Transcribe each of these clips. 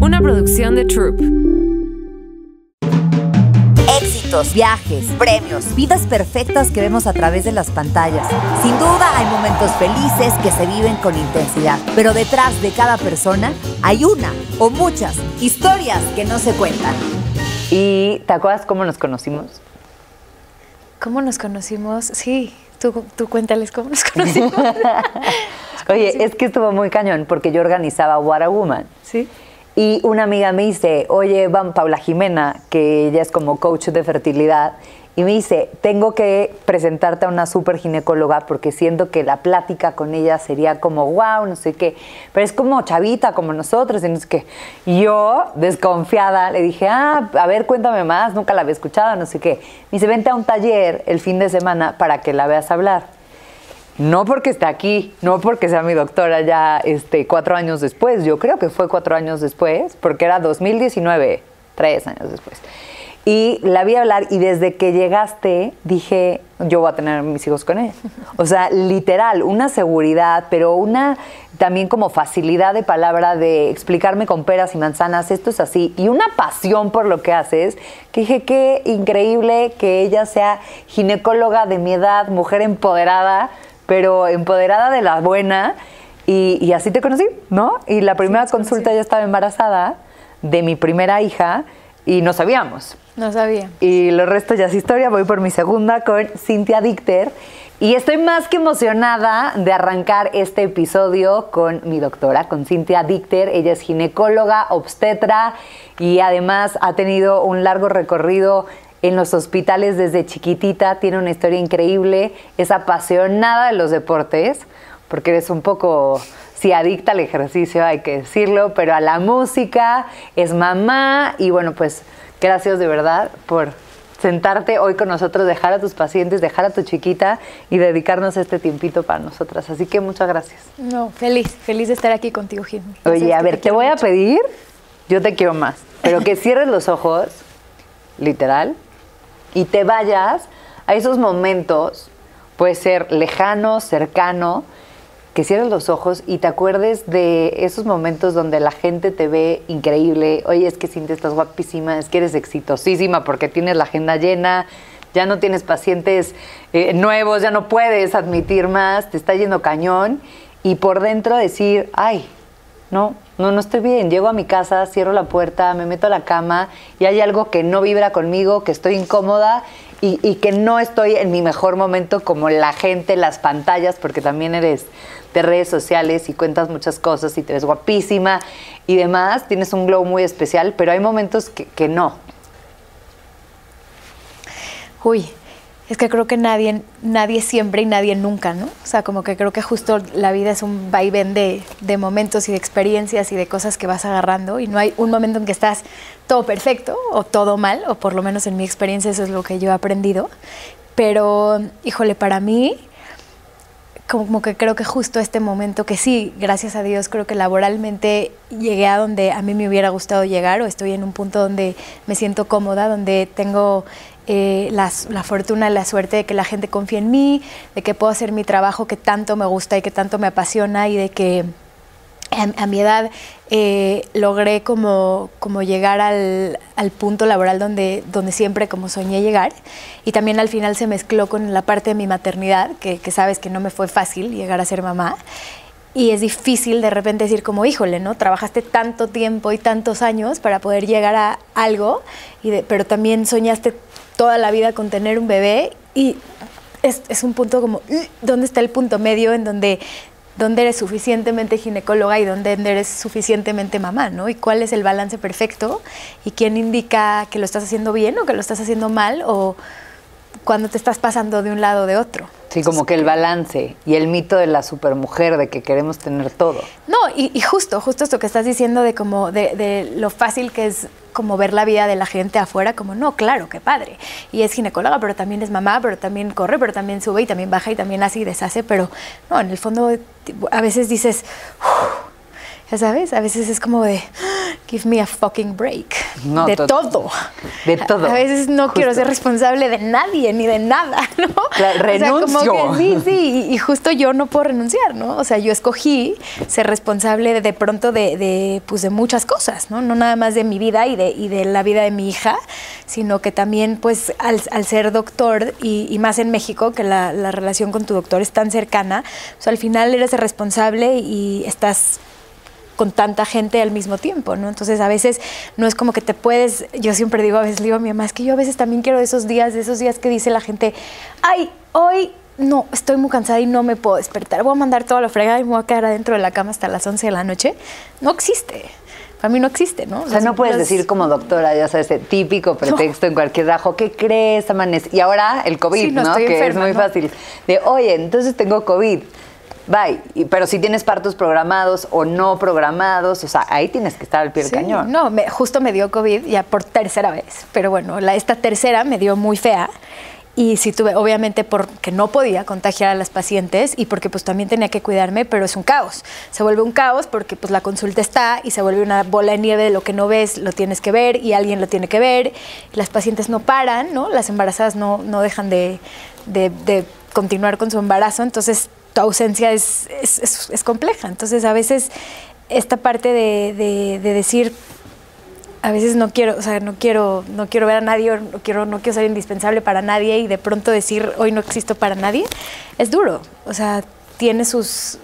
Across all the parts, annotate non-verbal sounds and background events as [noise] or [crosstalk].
una producción de Troop. Éxitos, viajes, premios, vidas perfectas que vemos a través de las pantallas. Sin duda hay momentos felices que se viven con intensidad, pero detrás de cada persona hay una o muchas historias que no se cuentan. ¿Y te acuerdas cómo nos conocimos? ¿Cómo nos conocimos? Sí, tú, tú cuéntales cómo nos conocimos. [laughs] Oye, es que estuvo muy cañón porque yo organizaba What a Woman. sí. Y una amiga me dice, oye, van Paula Jimena, que ella es como coach de fertilidad, y me dice, tengo que presentarte a una super ginecóloga porque siento que la plática con ella sería como, wow, no sé qué, pero es como chavita, como nosotros, y no sé qué. Y yo, desconfiada, le dije, ah, a ver, cuéntame más, nunca la había escuchado, no sé qué. Me dice, vente a un taller el fin de semana para que la veas hablar. No porque esté aquí, no porque sea mi doctora ya este, cuatro años después, yo creo que fue cuatro años después, porque era 2019, tres años después. Y la vi hablar y desde que llegaste dije, yo voy a tener mis hijos con ella. O sea, literal, una seguridad, pero una también como facilidad de palabra de explicarme con peras y manzanas, esto es así, y una pasión por lo que haces, que dije, qué increíble que ella sea ginecóloga de mi edad, mujer empoderada, pero empoderada de la buena. Y, y así te conocí, ¿no? Y la primera consulta ya estaba embarazada de mi primera hija y no sabíamos. No sabía. Y lo resto ya es historia. Voy por mi segunda con Cintia Dicter. Y estoy más que emocionada de arrancar este episodio con mi doctora, con Cintia Dicter. Ella es ginecóloga, obstetra y además ha tenido un largo recorrido en los hospitales desde chiquitita. Tiene una historia increíble. Es apasionada de los deportes, porque eres un poco sí adicta al ejercicio, hay que decirlo, pero a la música, es mamá y bueno, pues gracias de verdad por sentarte hoy con nosotros, dejar a tus pacientes, dejar a tu chiquita y dedicarnos este tiempito para nosotras. Así que muchas gracias. No, feliz, feliz de estar aquí contigo, Jim. Oye, a ver, te voy a pedir, yo te quiero más, pero que cierres los ojos, literal, y te vayas a esos momentos, puede ser lejano, cercano, que cierres los ojos y te acuerdes de esos momentos donde la gente te ve increíble. Oye, es que Cintia estás guapísima, es que eres exitosísima porque tienes la agenda llena, ya no tienes pacientes eh, nuevos, ya no puedes admitir más, te está yendo cañón. Y por dentro decir, ay, no, no, no estoy bien. Llego a mi casa, cierro la puerta, me meto a la cama y hay algo que no vibra conmigo, que estoy incómoda y, que no estoy en mi mejor momento como la gente, las pantallas, porque también eres de redes sociales y cuentas muchas cosas y te ves guapísima y demás, tienes un glow muy especial, pero hay momentos que, que no. Uy, es que creo que nadie, nadie siempre y nadie nunca, ¿no? O sea, como que creo que justo la vida es un vaivén de, de momentos y de experiencias y de cosas que vas agarrando y no hay un momento en que estás todo perfecto o todo mal, o por lo menos en mi experiencia eso es lo que yo he aprendido. Pero, híjole, para mí, como que creo que justo este momento que sí, gracias a Dios, creo que laboralmente llegué a donde a mí me hubiera gustado llegar o estoy en un punto donde me siento cómoda, donde tengo eh, la, la, fortuna, la suerte de que la gente confía en mí, de que puedo hacer mi trabajo que tanto me gusta y que tanto me apasiona y de que a, mi edad eh, logré como, como llegar al, punto laboral donde, donde siempre como soñé llegar y también al final se mezcló con la parte de mi maternidad, que, sabes que no me fue fácil llegar a ser mamá. Y es difícil de repente decir como, híjole, ¿no? Trabajaste tanto tiempo y tantos años para poder llegar a algo, pero también soñaste toda la vida con tener un bebé y es, es un punto como, ¿dónde está el punto medio en donde dónde eres suficientemente ginecóloga y dónde eres suficientemente mamá, ¿no? Y cuál es el balance perfecto y quién indica que lo estás haciendo bien o que lo estás haciendo mal o cuando te estás pasando de un lado o de otro. Sí, como que el balance y el mito de la supermujer, de que queremos tener todo. No, y, y justo, justo esto que estás diciendo de como de, de, lo fácil que es como ver la vida de la gente afuera, como no, claro, qué padre. Y es ginecóloga, pero también es mamá, pero también corre, pero también sube y también baja y también hace y deshace, pero no, en el fondo a veces dices, ya sabes, a veces es como de, give me a fucking break. No, de to- todo. De todo. A veces no quiero ser responsable de nadie ni de nada, [laughs] ¿no? Claro, O sea, como renuncio. que sí, sí, y, y justo yo no puedo renunciar, ¿no? O sea, yo escogí ser responsable de, de pronto de, de, pues de muchas cosas, ¿no? No nada más de mi vida y de, y de la vida de mi hija, sino que también, pues, al, al ser doctor y, y más en México, que la, la relación con tu doctor es tan cercana, pues al final eres el responsable y estás con tanta gente al mismo tiempo, ¿no? Entonces a veces no es como que te puedes, yo siempre digo, a veces digo a mi mamá, es que yo a veces también quiero esos días, de esos días que dice la gente, ay, hoy no, estoy muy cansada y no me puedo despertar, voy a mandar toda la fregada y me voy a quedar adentro de la cama hasta las 11 de la noche. No existe. Para mí no existe, ¿no? O sea, no puedes decir como doctora, ya sabes, el típico pretexto en cualquier rajo, ¿qué crees, amanece? Y ahora el COVID, Sí, no, ¿no? que enferma, es muy ¿no? fácil. De, oye, entonces tengo COVID. Bye. Pero si tienes partos programados o no programados, o sea, ahí tienes que estar al pie del Sí, cañón. No, me- justo me dio COVID ya por tercera vez. Pero bueno, la, esta tercera me dio muy fea. Y sí tuve, obviamente, porque no podía contagiar a las pacientes y porque pues también tenía que cuidarme, pero es un caos. Se vuelve un caos porque pues la consulta está y se vuelve una bola de nieve de lo que no ves, lo tienes que ver y alguien lo tiene que ver. Las pacientes no paran, ¿no? Las embarazadas no, no dejan de, de- de continuar con su embarazo. Entonces, tu ausencia es, es, es- compleja. Entonces, a veces esta parte de, de- de decir, a veces no quiero, o sea, no quiero, no quiero ver a nadie, no quiero, no quiero ser indispensable para nadie y de pronto decir hoy no existo para nadie, es duro. O sea, tiene sus,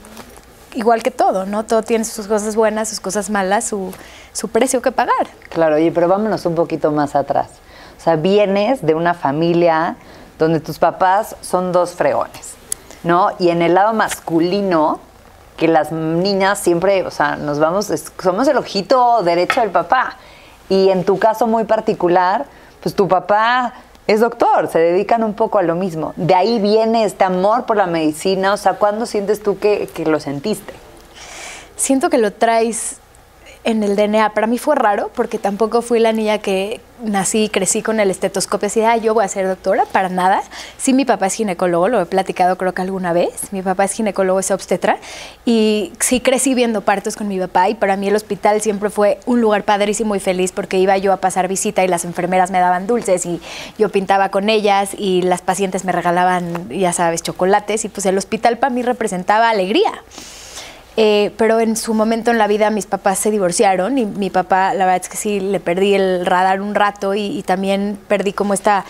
igual que todo, ¿no? Todo tiene sus cosas buenas, sus cosas malas, su, su precio que pagar. Claro, oye, pero vámonos un poquito más atrás. O sea, vienes de una familia donde tus papás son dos fregones, ¿no? Y en el lado masculino, que las niñas siempre, o sea, nos vamos, somos el ojito derecho del papá. Y en tu caso muy particular, pues tu papá es doctor, se dedican un poco a lo mismo. De ahí viene este amor por la medicina, o sea, ¿cuándo sientes tú que, que lo sentiste? Siento que lo traes en el DNA. Para mí fue raro porque tampoco fui la niña que nací y crecí con el estetoscopio así, ah, yo voy a ser doctora, para nada. Sí, mi papá es ginecólogo, lo he platicado creo que alguna vez. Mi papá es ginecólogo, es obstetra. Y sí crecí viendo partos con mi papá y para mí el hospital siempre fue un lugar padrísimo y feliz porque iba yo a pasar visita y las enfermeras me daban dulces y yo pintaba con ellas y las pacientes me regalaban, ya sabes, chocolates y pues el hospital para mí representaba alegría. Eh, pero en su momento en la vida mis papás se divorciaron y mi papá, la verdad es que sí, le perdí el radar un rato y, y también perdí como esta,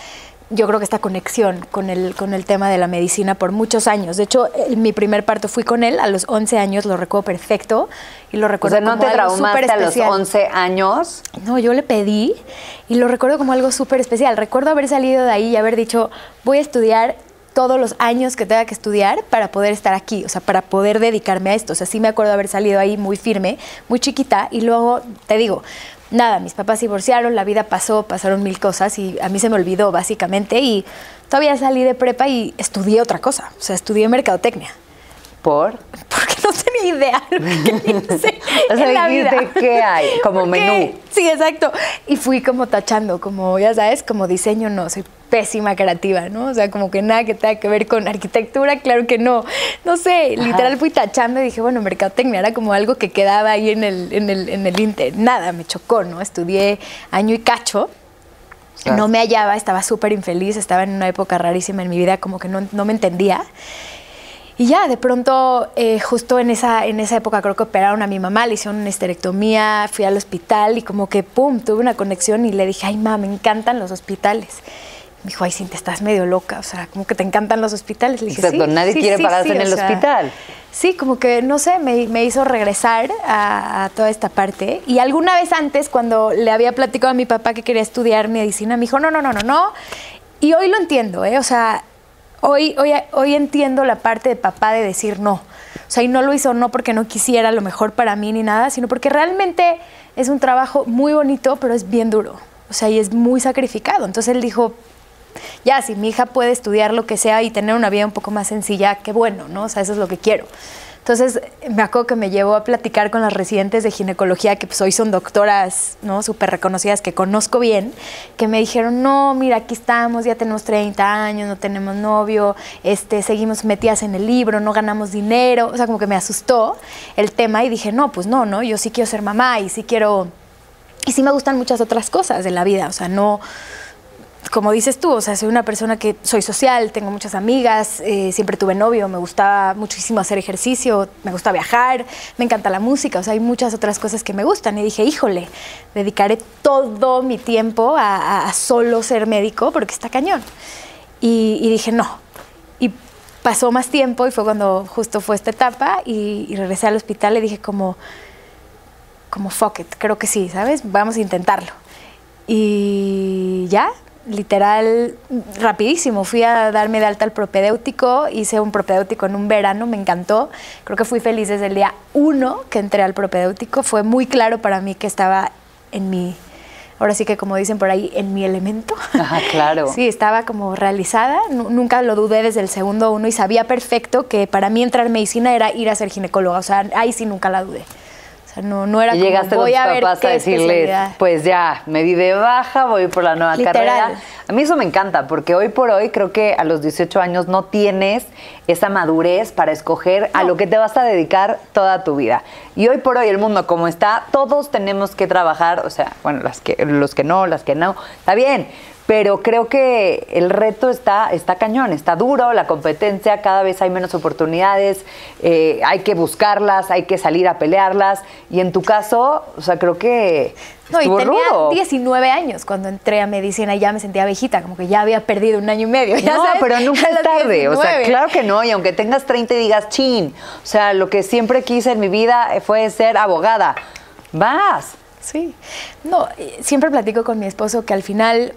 yo creo que esta conexión con el, con el tema de la medicina por muchos años. De hecho, el- mi primer parto fui con él a los 11 años, lo recuerdo perfecto y lo O recuerdo sea, ¿no como te algo traumaste a los especial. 11 años? No, yo le pedí y lo recuerdo como algo súper especial. Recuerdo haber salido de ahí y haber dicho, voy a estudiar todos los años que tenga que estudiar para poder estar aquí, o sea, para poder dedicarme a esto. O sea, sí me acuerdo haber salido ahí muy firme, muy chiquita y luego, te digo, nada, mis papás divorciaron, la vida pasó, pasaron mil cosas y a mí se me olvidó básicamente y todavía salí de prepa y estudié otra cosa, o sea, estudié mercadotecnia. ¿Por? [laughs] Porque no tenía idea lo que hacer O sea, en la vida. dijiste, ¿qué hay? Como ¿Por menú. Sí, exacto. Y fui como tachando, como ya sabes, como diseño no, soy pésima creativa, ¿no? O sea, como que nada que tenga que ver con arquitectura, claro que no. No sé, literal fui tachando y dije, bueno, mercadotecnia era como algo que quedaba ahí en el, en el, en el Inter. Nada, me chocó, ¿no? Estudié año y cacho. Claro. No me hallaba, estaba súper infeliz, estaba en una época rarísima en mi vida, como que no, no me entendía. Y ya, de pronto, eh, justo en esa, en esa época creo que operaron a mi mamá, le hicieron una esterectomía, fui al hospital y como que, ¡pum!, tuve una conexión y le dije, ay, mamá, me encantan los hospitales. Me dijo, ay, Cintia, estás medio loca, o sea, como que te encantan los hospitales. Le dije, Exacto, "Sí, nadie sí, quiere sí, pararse sí", en el sea, hospital. Sí, como que, no sé, me, me hizo regresar a, a toda esta parte. Y alguna vez antes, cuando le había platicado a mi papá que quería estudiar medicina, me dijo, no, no, no, no, no. Y hoy lo entiendo, ¿eh? O sea, hoy, hoy, hoy entiendo la parte de papá de decir no. O sea, y no lo hizo no porque no quisiera lo mejor para mí ni nada, sino porque realmente es un trabajo muy bonito, pero es bien duro. O sea, y es muy sacrificado. Entonces él dijo, ya, si mi hija puede estudiar lo que sea y tener una vida un poco más sencilla, qué bueno, ¿no? O sea, eso es lo que quiero. Entonces, me acuerdo que me llevó a platicar con las residentes de ginecología, que pues hoy son doctoras, ¿no? Súper reconocidas, que conozco bien, que me dijeron, no, mira, aquí estamos, ya tenemos 30 años, no tenemos novio, este, seguimos metidas en el libro, no ganamos dinero. O sea, como que me asustó el tema y dije, no, pues no, ¿no? Yo sí quiero ser mamá y sí quiero Y sí me gustan muchas otras cosas de la vida, o sea, no, como dices tú, o sea, soy una persona que soy social, tengo muchas amigas, eh, siempre tuve novio, me gustaba muchísimo hacer ejercicio, me gusta viajar, me encanta la música, o sea, hay muchas otras cosas que me gustan. Y dije, híjole, dedicaré todo mi tiempo a, solo ser médico porque está cañón. Y, dije, no. Y pasó más tiempo y fue cuando justo fue esta etapa y, y regresé al hospital y dije como, como fuck it, creo que sí, ¿sabes? Vamos a intentarlo. Y ya, literal, rapidísimo. Fui a darme de alta al propedéutico, hice un propedéutico en un verano, me encantó. Creo que fui feliz desde el día uno que entré al propedéutico. Fue muy claro para mí que estaba en mi, ahora sí que como dicen por ahí, en mi elemento. Ajá, claro. [laughs] Sí, estaba como realizada. nunca lo dudé desde el segundo uno y sabía perfecto que para mí entrar en medicina era ir a ser ginecóloga. O sea, ahí sí nunca la dudé no, no era y llegaste voy a ver a decirles, pues ya, me di de baja, voy por la nueva carrera. A mí eso me encanta, porque hoy por hoy creo que a los 18 años no tienes esa madurez para escoger a lo que te vas a dedicar toda tu vida. Y hoy por hoy el mundo como está, todos tenemos que trabajar, o sea, bueno, las que, los que no, las que no, está bien, pero creo que el reto está, está cañón, está duro, la competencia, cada vez hay menos oportunidades, eh, hay que buscarlas, hay que salir a pelearlas, y en tu caso, o sea, creo que... No, y tenía 19 años cuando entré a medicina y ya me sentía viejita, como que ya había perdido un año y medio. no, pero nunca es tarde, o sea, claro que no, y aunque tengas 30 y digas, chin, o sea, lo que siempre quise en mi vida fue ser abogada, vas. Sí, no, eh, siempre platico con mi esposo que al final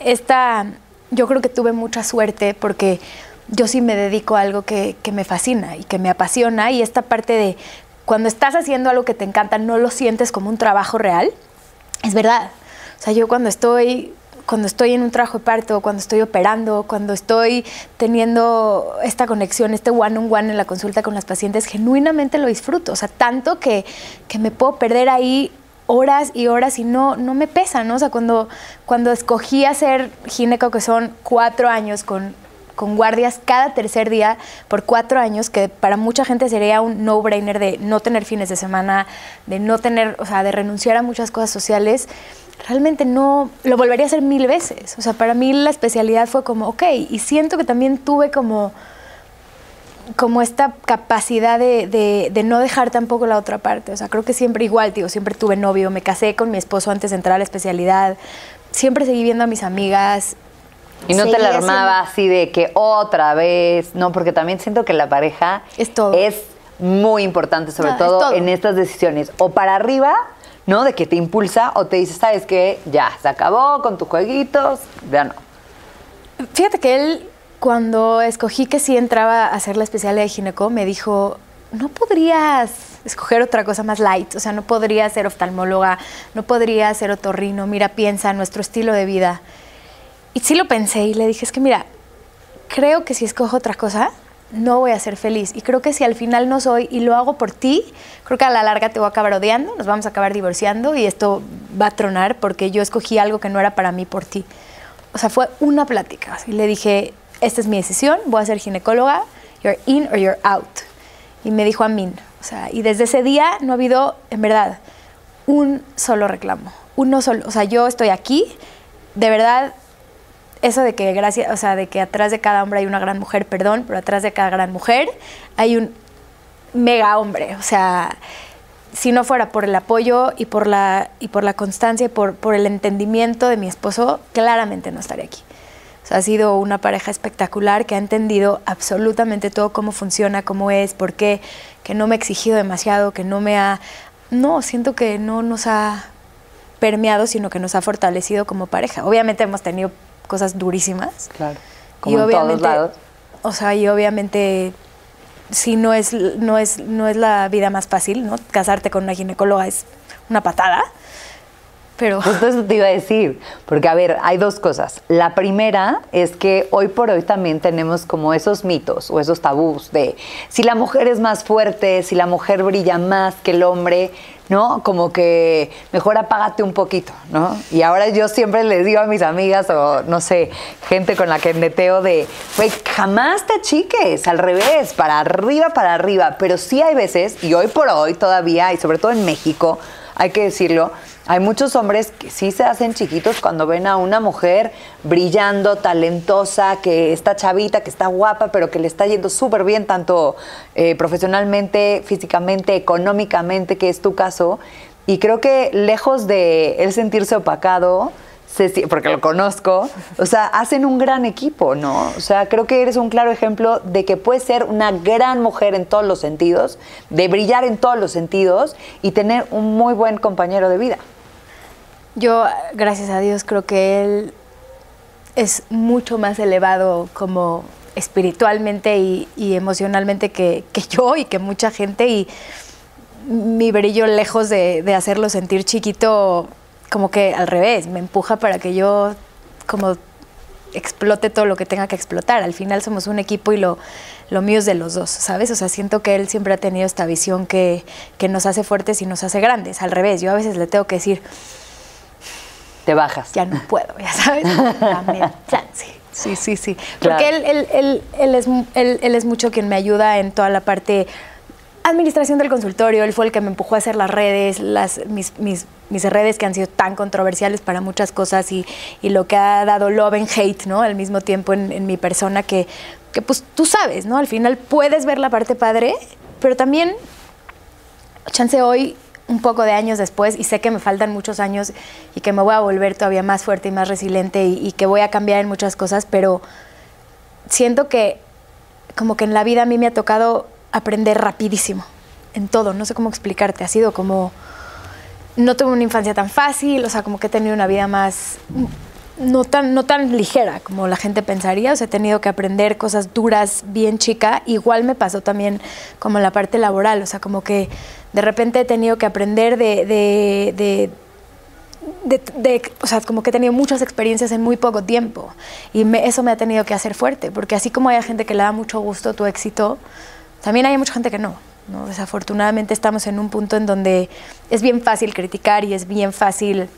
esta, yo creo que tuve mucha suerte porque yo sí me dedico a algo que, me fascina y que me apasiona y esta parte de cuando estás haciendo algo que te encanta no lo sientes como un trabajo real, es verdad. O sea, yo cuando estoy cuando estoy en un trabajo de parto, cuando estoy operando, cuando estoy teniendo esta conexión, este one-on-one en la consulta con las pacientes, genuinamente lo disfruto. O sea, tanto que, que me puedo perder ahí horas y horas y no, no me pesa, ¿no? O sea, cuando, cuando escogí hacer gineco, que son cuatro años con, con guardias cada tercer día por cuatro años, que para mucha gente sería un no-brainer de no tener fines de semana, de no tener, o sea, de renunciar a muchas cosas sociales, realmente no, lo volvería a hacer mil veces. O sea, para mí la especialidad fue como, ok, y siento que también tuve como como esta capacidad de, de, no dejar tampoco la otra parte. O sea, creo que siempre igual, digo, siempre tuve novio, me casé con mi esposo antes de entrar a la especialidad, siempre seguí viendo a mis amigas. Y no te la armaba así de que otra vez, no, porque también siento que la pareja es, todo. es muy importante, sobre todo en estas decisiones, o para arriba, ¿no? De que te impulsa, o te dice, sabes que ya, se acabó con tus jueguitos, ya no. Fíjate que él cuando escogí que sí entraba a hacer la especialidad de gineco, me dijo, no podrías escoger otra cosa más light, o sea, no podría ser oftalmóloga, no podría ser otorrino, mira, piensa nuestro estilo de vida. Y sí lo pensé y le dije, es que mira, creo que si escojo otra cosa, no voy a ser feliz. Y creo que si al final no soy y lo hago por ti, creo que a la larga te voy a acabar odiando, nos vamos a acabar divorciando y esto va a tronar porque yo escogí algo que no era para mí por ti. O sea, fue una plática. Y le dije, esta es mi decisión, voy a ser ginecóloga, you're in or you're out. Y me dijo a mí, o sea, y desde ese día no ha habido, en verdad, un solo reclamo, uno solo, o sea, yo estoy aquí, de verdad, eso de que gracias, o sea, de que atrás de cada hombre hay una gran mujer, perdón, pero atrás de cada gran mujer hay un mega hombre, o sea, si no fuera por el apoyo y por la, y por la constancia y por, por el entendimiento de mi esposo, claramente no estaría aquí ha sido una pareja espectacular que ha entendido absolutamente todo cómo funciona, cómo es, por qué, que no me ha exigido demasiado, que no me ha... No, siento que no nos ha permeado, sino que nos ha fortalecido como pareja. Obviamente hemos tenido cosas durísimas. Claro. Como y en obviamente, todos lados. O sea, y obviamente si no es, no es, no es la vida más fácil, ¿no? Casarte con una ginecóloga es una patada. Pero... Entonces te iba a decir, porque a ver, hay dos cosas. La primera es que hoy por hoy también tenemos como esos mitos o esos tabús de si la mujer es más fuerte, si la mujer brilla más que el hombre, ¿no? Como que mejor apágate un poquito, ¿no? Y ahora yo siempre les digo a mis amigas o no sé, gente con la que neteo de, güey, jamás te achiques, al revés, para arriba, para arriba. Pero sí hay veces, y hoy por hoy todavía, y sobre todo en México, hay que decirlo, hay muchos hombres que sí se hacen chiquitos cuando ven a una mujer brillando, talentosa, que está chavita, que está guapa, pero que le está yendo súper bien, tanto eh, profesionalmente, físicamente, económicamente, que es tu caso. Y creo que lejos de él sentirse opacado, porque lo conozco, o sea, hacen un gran equipo, ¿no? O sea, creo que eres un claro ejemplo de que puedes ser una gran mujer en todos los sentidos, de brillar en todos los sentidos y tener un muy buen compañero de vida. Yo, gracias a Dios, creo que él es mucho más elevado como espiritualmente y, emocionalmente que, [laughs] yo y que mucha gente y mi brillo lejos de, de hacerlo sentir chiquito como que al revés, me empuja para que yo como explote todo lo que tenga que explotar. Al final somos un equipo y lo, lo mío es de los dos, ¿sabes? O sea, siento que él siempre ha tenido esta visión que, que nos hace fuertes y nos hace grandes. Al revés, yo a veces le tengo que decir... Te bajas. Ya no puedo, ya sabes. Dame chance. Sí, sí, sí. Porque él, él, él, él, es, él, él es mucho quien me ayuda en toda la parte administración del consultorio, él fue el que me empujó a hacer las redes, las, mis, mis, mis redes que han sido tan controversiales para muchas cosas y, y, lo que ha dado love and hate, ¿no? Al mismo tiempo en, en, mi persona que, que, pues tú sabes, ¿no? Al final puedes ver la parte padre, pero también, chance hoy, un poco de años después, y sé que me faltan muchos años y que me voy a volver todavía más fuerte y más resiliente y, que voy a cambiar en muchas cosas, pero siento que como que en la vida a mí me ha tocado aprender rapidísimo, en todo, no sé cómo explicarte, ha sido como, no tuve una infancia tan fácil, o sea, como que he tenido una vida más, no tan, no tan ligera como la gente pensaría, o sea, he tenido que aprender cosas duras bien chica, igual me pasó también como la parte laboral, o sea, como que de repente he tenido que aprender de, de, de o sea, como que he tenido muchas experiencias en muy poco tiempo. Y eso me ha tenido que hacer fuerte, porque así como hay gente que le da mucho gusto tu éxito, también hay mucha gente que no, no. Desafortunadamente estamos en un punto en donde es bien fácil criticar y es bien fácil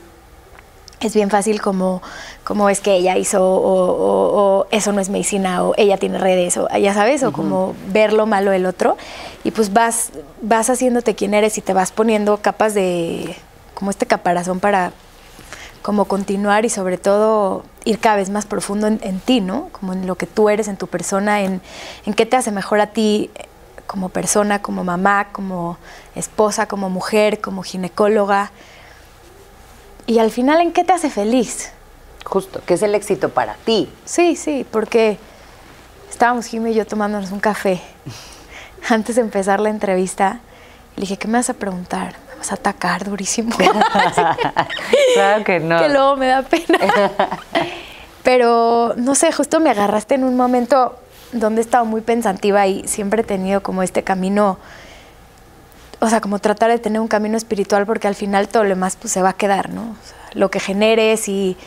es bien fácil como, como es que ella hizo o, eso no es medicina o ella tiene redes o ya sabes o como ver lo malo del otro y pues vas vas haciéndote quien eres y te vas poniendo capas de como este caparazón para como continuar y sobre todo ir cada vez más profundo en, en ti, ¿no? Como en lo que tú eres, en tu persona, en, en qué te hace mejor a ti como persona, como mamá, como esposa, como mujer, como ginecóloga. Y al final, ¿en qué te hace feliz? Justo, ¿qué es el éxito para ti? Sí, sí, porque estábamos Jimmy y yo tomándonos un café [laughs] antes de empezar la entrevista. Le dije, ¿qué me vas a preguntar? ¿Me vas a atacar durísimo? [laughs] [laughs] claro que no. Que luego me da pena. Pero, no sé, justo me agarraste en un momento donde he estado muy pensativa y siempre he tenido como este camino, o sea, como tratar de tener un camino espiritual porque al final todo lo demás pues se va a quedar, ¿no? O sea, lo que generes y,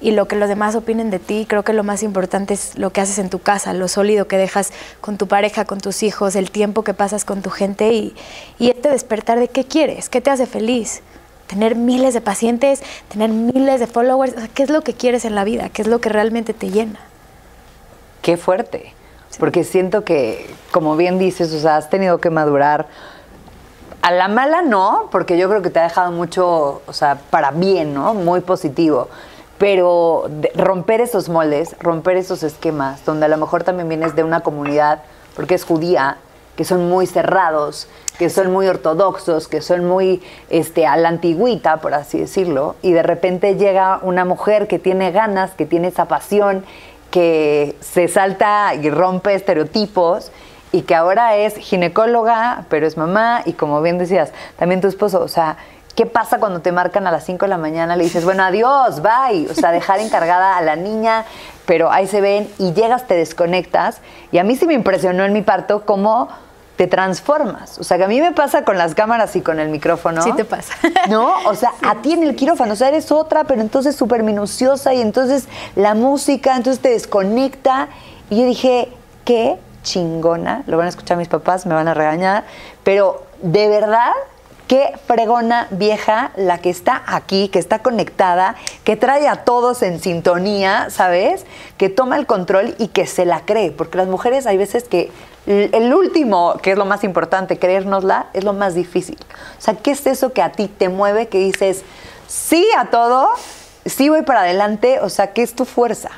y, lo que los demás opinen de ti, creo que lo más importante es lo que haces en tu casa, lo sólido que dejas con tu pareja, con tus hijos, el tiempo que pasas con tu gente y, y este despertar de qué quieres, qué te hace feliz. Tener miles de pacientes, tener miles de followers, o sea, ¿qué es lo que quieres en la vida? ¿Qué es lo que realmente te llena? Qué fuerte. Porque siento que, como bien dices, o sea, has tenido que madurar. A la mala no, porque yo creo que te ha dejado mucho, o sea, para bien, ¿no? Muy positivo. Pero romper esos moldes, romper esos esquemas, donde a lo mejor también vienes de una comunidad, porque es judía, que son muy cerrados, que son muy ortodoxos, que son muy este, a la antigüita, por así decirlo, y de repente llega una mujer que tiene ganas, que tiene esa pasión que se salta y rompe estereotipos y que ahora es ginecóloga, pero es mamá y como bien decías, también tu esposo, o sea, ¿qué pasa cuando te marcan a las 5 de la mañana? Le dices, bueno, adiós, bye, o sea, dejar encargada a la niña, pero ahí se ven y llegas, te desconectas y a mí sí me impresionó en mi parto cómo te transformas. O sea, que a mí me pasa con las cámaras y con el micrófono. Sí te pasa. [laughs] ¿No? O sea, a ti en el quirófano, o sea, eres otra, pero entonces súper minuciosa y entonces la música, entonces te desconecta. Y yo dije, qué chingona. Lo van a escuchar mis papás, me van a regañar, pero de verdad qué fregona vieja la que está aquí, que está conectada, que trae a todos en sintonía, ¿sabes? Que toma el control y que se la cree, porque las mujeres hay veces que el último, que es lo más importante, creérnosla, es lo más difícil. O sea, ¿qué es eso que a ti te mueve, que dices sí a todo, sí voy para adelante? O sea, ¿qué es tu fuerza?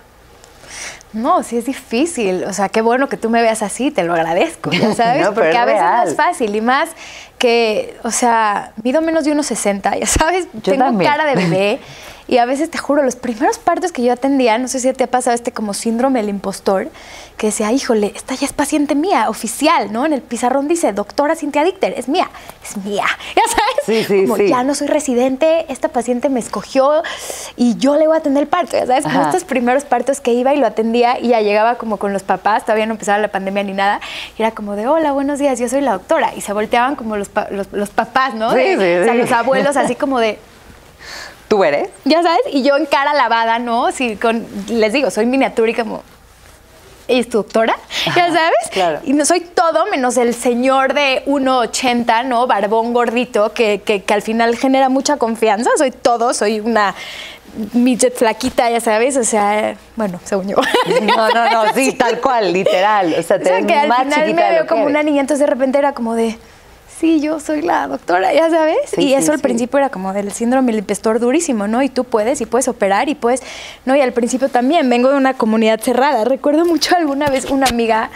No, sí es difícil. O sea, qué bueno que tú me veas así, te lo agradezco, ya [laughs] sabes, No, porque a veces real. no es fácil y más que, o sea, mido menos de 1,60, ya sabes, Yo tengo también. cara de bebé [laughs] y a veces te juro, los primeros partos que yo atendía, no sé si te ha pasado este como síndrome del impostor, que decía, híjole, esta ya es paciente mía, oficial, ¿no? En el pizarrón dice, doctora Cintia Dicter, es mía, es mía, [laughs] ya sabes, Sí, sí, como sí. ya no soy residente, esta paciente me escogió y yo le voy a atender el parto, ya sabes, como estos primeros partos que iba y lo atendía y ya llegaba como con los papás, todavía no empezaba la pandemia ni nada, y era como de, hola, buenos días, yo soy la doctora, y se volteaban como los, pa- los, los papás, ¿no? Sí, De- sí, O sea, los abuelos así como de, ¿Tú eres? ya sabes, y yo en cara lavada, ¿no? Sí, con, les digo, soy miniatura y como... ¿Y es tu doctora? ¿Ya sabes? claro. Y no soy todo menos el señor de 1,80, ¿no? Barbón gordito, que, que, que al final genera mucha confianza. Soy todo, soy una midget flaquita, ya sabes. O sea, bueno, según yo. No, no, no, [laughs] sí, tal cual, literal. O sea, O te sea, ves que al más final me veo como una niña, entonces de repente era como de, sí, yo soy la doctora, ya sabes. Sí, y sí, eso al sí. principio era como del síndrome del impostor durísimo, ¿no? Y tú puedes, y puedes operar, y puedes, ¿no? Y al principio también vengo de una comunidad cerrada. Recuerdo mucho alguna vez una amiga,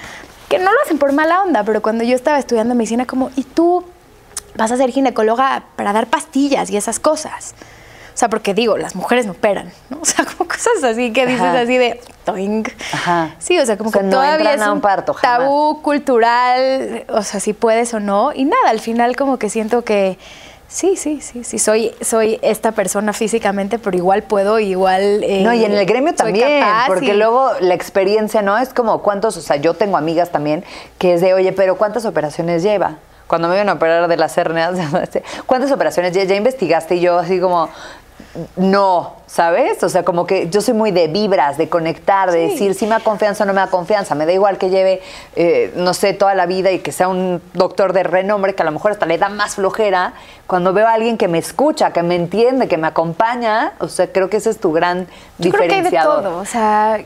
que no lo hacen por mala onda, pero cuando yo estaba estudiando medicina, como, ¿y tú vas a ser ginecóloga para dar pastillas y esas cosas? O sea, porque digo, las mujeres no operan, ¿no? [laughs] O sea, como cosas así que dices Ajá. así de... toing. Ajá. Sí, o sea, como O sea, que no todavía es a un parto, tabú cultural, o sea, si puedes o no. Y nada, al final como que siento que sí, sí, sí, sí, soy, soy esta persona físicamente, pero igual puedo, igual... eh, No, y en el gremio también, capaz porque y- luego la experiencia, ¿no? Es como cuántos, o sea, yo tengo amigas también que es de, oye, pero ¿cuántas operaciones lleva? Cuando me iban a operar de las hernias, [laughs] ¿cuántas operaciones ya, ya investigaste? Y yo así como, no, ¿sabes? O sea, como que yo soy muy de vibras, de conectar, de Sí. decir si me da confianza o no me da confianza. Me da igual que lleve, eh, no sé, toda la vida y que sea un doctor de renombre que a lo mejor hasta le da más flojera. Cuando veo a alguien que me escucha, que me entiende, que me acompaña, o sea, creo que ese es tu gran Yo creo que hay de diferenciador. todo, o sea,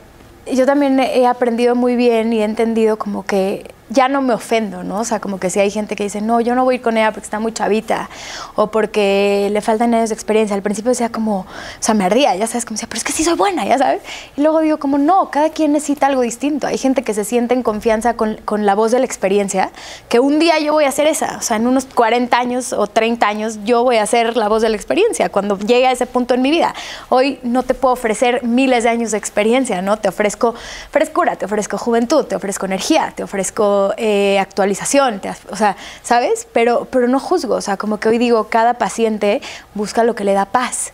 yo también he aprendido muy bien y he entendido como que ya no me ofendo, ¿no? O sea, como que si hay gente que dice, no, yo no voy a ir con ella porque está muy chavita o porque le faltan años de experiencia. Al principio decía como, o sea, me ardía, ya sabes, como decía, pero es que sí soy buena, ya sabes. Y luego digo como, no, cada quien necesita algo distinto. Hay gente que se siente en confianza con, con la voz de la experiencia, que un día yo voy a hacer esa, o sea, en unos 40 años o 30 años yo voy a ser la voz de la experiencia cuando llegue a ese punto en mi vida. Hoy no te puedo ofrecer miles de años de experiencia, ¿no? Te ofrezco frescura, te ofrezco juventud, te ofrezco energía, te ofrezco eh, actualización, te- o sea, ¿sabes? Pero, pero no juzgo, o sea, como que hoy digo, cada paciente busca lo que le da paz,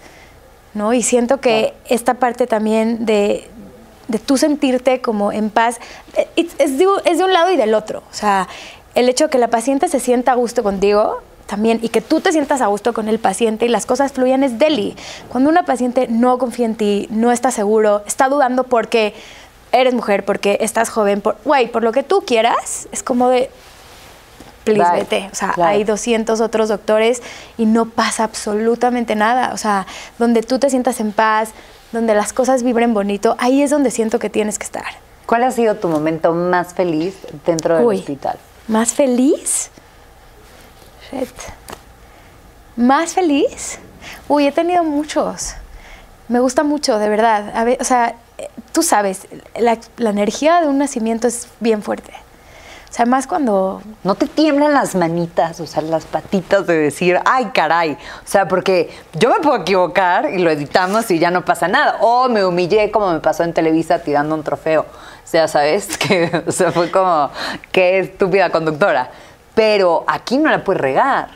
¿no? Y siento que esta parte también de, de tú sentirte como en paz, eh, it's- es de, un- es de un lado y del otro. O sea, el hecho de que la paciente se sienta a gusto contigo también y que tú te sientas a gusto con el paciente y las cosas fluyan es deli. Cuando una paciente no confía en ti, no está seguro, está dudando porque eres mujer, porque estás joven, por, güey, por lo que tú quieras, es como de, please vete. O sea, hay 200 otros doctores y no pasa absolutamente nada. O sea, donde tú te sientas en paz, donde las cosas vibren bonito, ahí es donde siento que tienes que estar. ¿Cuál ha sido tu momento más feliz dentro del Uy, hospital? ¿Más feliz? Shit. ¿Más feliz? Uy, he tenido muchos. Me gusta mucho, de verdad. A ver, o sea, tú sabes, la, la energía de un nacimiento es bien fuerte. O sea, más cuando ¿No te tiemblan las manitas, o sea, las patitas de decir, ay, caray? O sea, porque yo me puedo equivocar y lo editamos y ya no pasa nada. O me humillé como me pasó en Televisa tirando un trofeo. O sea, ¿sabes? [laughs] Que, o sea, fue como, qué estúpida conductora. Pero aquí no la puedes regar.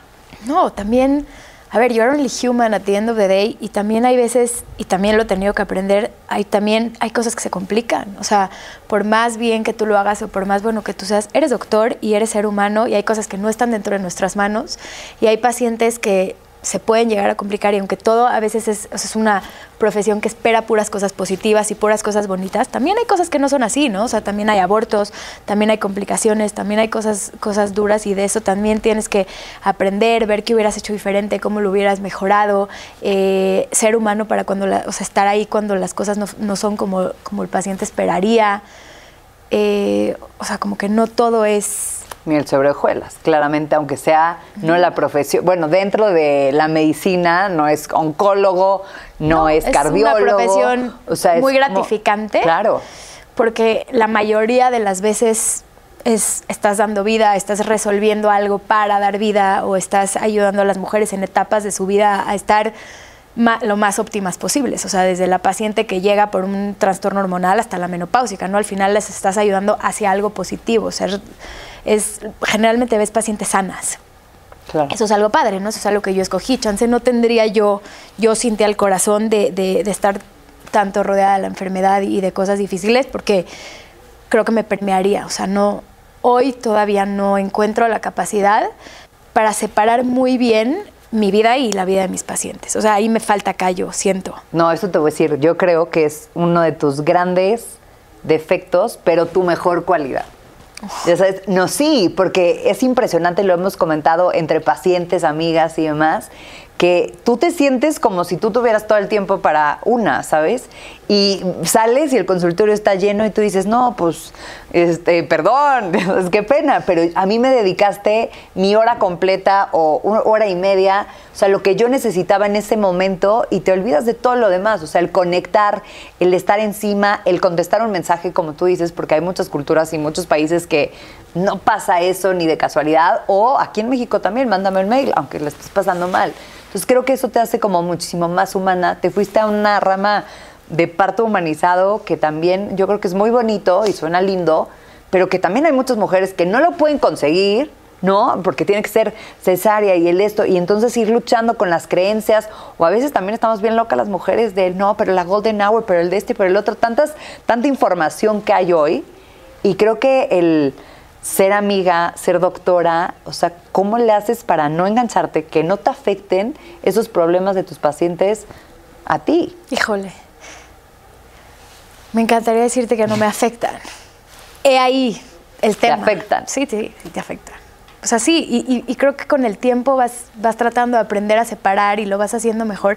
No, también, a ver, you're only human at the end of the day y también hay veces, y también lo he tenido que aprender, hay también, hay cosas que se complican. O sea, por más bien que tú lo hagas o por más bueno que tú seas, eres doctor y eres ser humano y hay cosas que no están dentro de nuestras manos y hay pacientes que se pueden llegar a complicar y aunque todo a veces es, es, una profesión que espera puras cosas positivas y puras cosas bonitas, también hay cosas que no son así, ¿no? O sea, también hay abortos, también hay complicaciones, también hay cosas, cosas duras y de eso también tienes que aprender, ver qué hubieras hecho diferente, cómo lo hubieras mejorado, eh, ser humano para cuando, o sea, estar ahí cuando las cosas no, no son como, como el paciente esperaría. Eh, o sea, como que no todo es miel sobre hojuelas. Claramente, aunque sea no la profesión, bueno, dentro de la medicina no es oncólogo, no, es cardiólogo. Es una profesión o sea, muy gratificante. claro. Porque la mayoría de las veces es, estás dando vida, estás resolviendo algo para dar vida o estás ayudando a las mujeres en etapas de su vida a estar lo más óptimas posibles, o sea, desde la paciente que llega por un trastorno hormonal hasta la menopáusica, ¿no? Al final les estás ayudando hacia algo positivo, o sea, es, generalmente ves pacientes sanas. Eso es algo padre, ¿no? Eso es algo que yo escogí. Chance no tendría yo, yo sintiera el corazón de, de, de estar tanto rodeada de la enfermedad y de cosas difíciles porque creo que me permearía. O sea, no, hoy todavía no encuentro la capacidad para separar muy bien mi vida y la vida de mis pacientes. O sea, ahí me falta callo, siento. No, eso te voy a decir. Yo creo que es uno de tus grandes defectos, pero tu mejor cualidad. Ya sabes, no, sí, porque es impresionante, lo hemos comentado entre pacientes, amigas y demás, que tú te sientes como si tú tuvieras todo el tiempo para una, ¿sabes? Y sales y el consultorio está lleno y tú dices, no, pues, este, perdón, [laughs] que pena, pero a mí me dedicaste mi hora completa o una hora y media, o sea, lo que yo necesitaba en ese momento y te olvidas de todo lo demás, o sea, el conectar, el estar encima, el contestar un mensaje, como tú dices, porque hay muchas culturas y muchos países que no pasa eso ni de casualidad, o aquí en México también, mándame un mail, aunque lo estés pasando mal. Entonces creo que eso te hace como muchísimo más humana. Te fuiste a una rama de parto humanizado que también yo creo que es muy bonito y suena lindo, pero que también hay muchas mujeres que no lo pueden conseguir, ¿no? Porque tiene que ser cesárea y el esto, y entonces ir luchando con las creencias, o a veces también estamos bien locas las mujeres de, no, pero la golden hour, pero el de este, pero el otro, tantas, tanta información que hay hoy, y creo que el ser amiga, ser doctora, o sea, ¿cómo le haces para no engancharte, que no te afecten esos problemas de tus pacientes a ti? Híjole, me encantaría decirte que no me afectan. He ahí el tema. ¿Te afectan? Sí, sí, sí te afectan. O sea, sí, y, creo que con el tiempo vas, vas tratando de aprender a separar y lo vas haciendo mejor.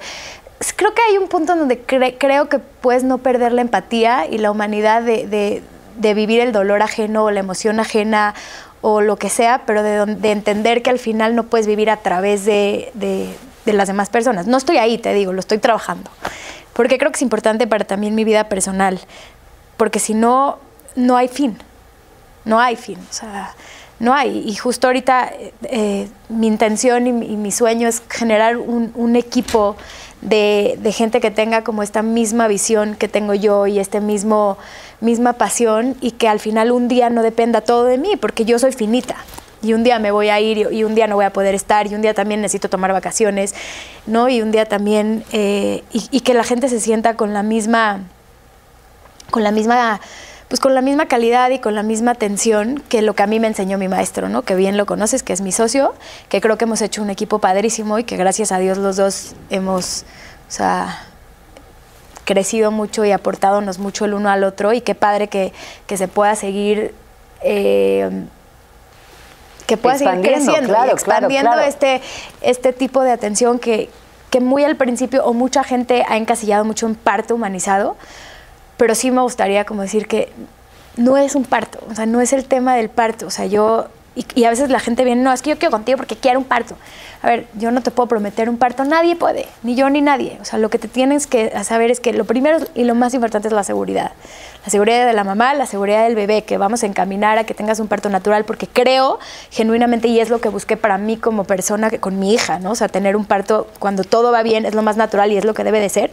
Creo que hay un punto donde creo que puedes no perder la empatía y la humanidad de de vivir el dolor ajeno o la emoción ajena o lo que sea, pero de, entender que al final no puedes vivir a través de, las demás personas. No estoy ahí, te digo, lo estoy trabajando. Porque creo que es importante para también mi vida personal. Porque si no, no hay fin. No hay fin. O sea, no hay. Y justo ahorita eh, mi intención y mi, sueño es generar un, equipo de, de, gente que tenga como esta misma visión que tengo yo y este mismo misma pasión y que al final un día no dependa todo de mí, porque yo soy finita. Y un día me voy a ir y un día no voy a poder estar y un día también necesito tomar vacaciones, ¿no? Y un día también, eh, y, que la gente se sienta con la misma, con la misma, pues con la misma calidad y con la misma atención que lo que a mí me enseñó mi maestro, ¿no? Que bien lo conoces, que es mi socio, que creo que hemos hecho un equipo padrísimo y que gracias a Dios los dos hemos, o sea, crecido mucho y aportándonos mucho el uno al otro y qué padre que, se pueda seguir eh, que pueda seguir creciendo y expandiendo Este, este tipo de atención que, que muy al principio o mucha gente ha encasillado mucho en parto humanizado, pero sí me gustaría como decir que no es un parto, o sea, no es el tema del parto, o sea, yo, y, y a veces la gente viene, no, es que yo quiero contigo porque quiero un parto a ver, yo no te puedo prometer un parto, nadie puede, ni yo ni nadie. O sea, lo que te tienes que saber es que lo primero y lo más importante es la seguridad. La seguridad de la mamá, la seguridad del bebé, que vamos a encaminar a que tengas un parto natural, porque creo genuinamente, y es lo que busqué para mí como persona, con mi hija, ¿no? O sea, tener un parto cuando todo va bien es lo más natural y es lo que debe de ser,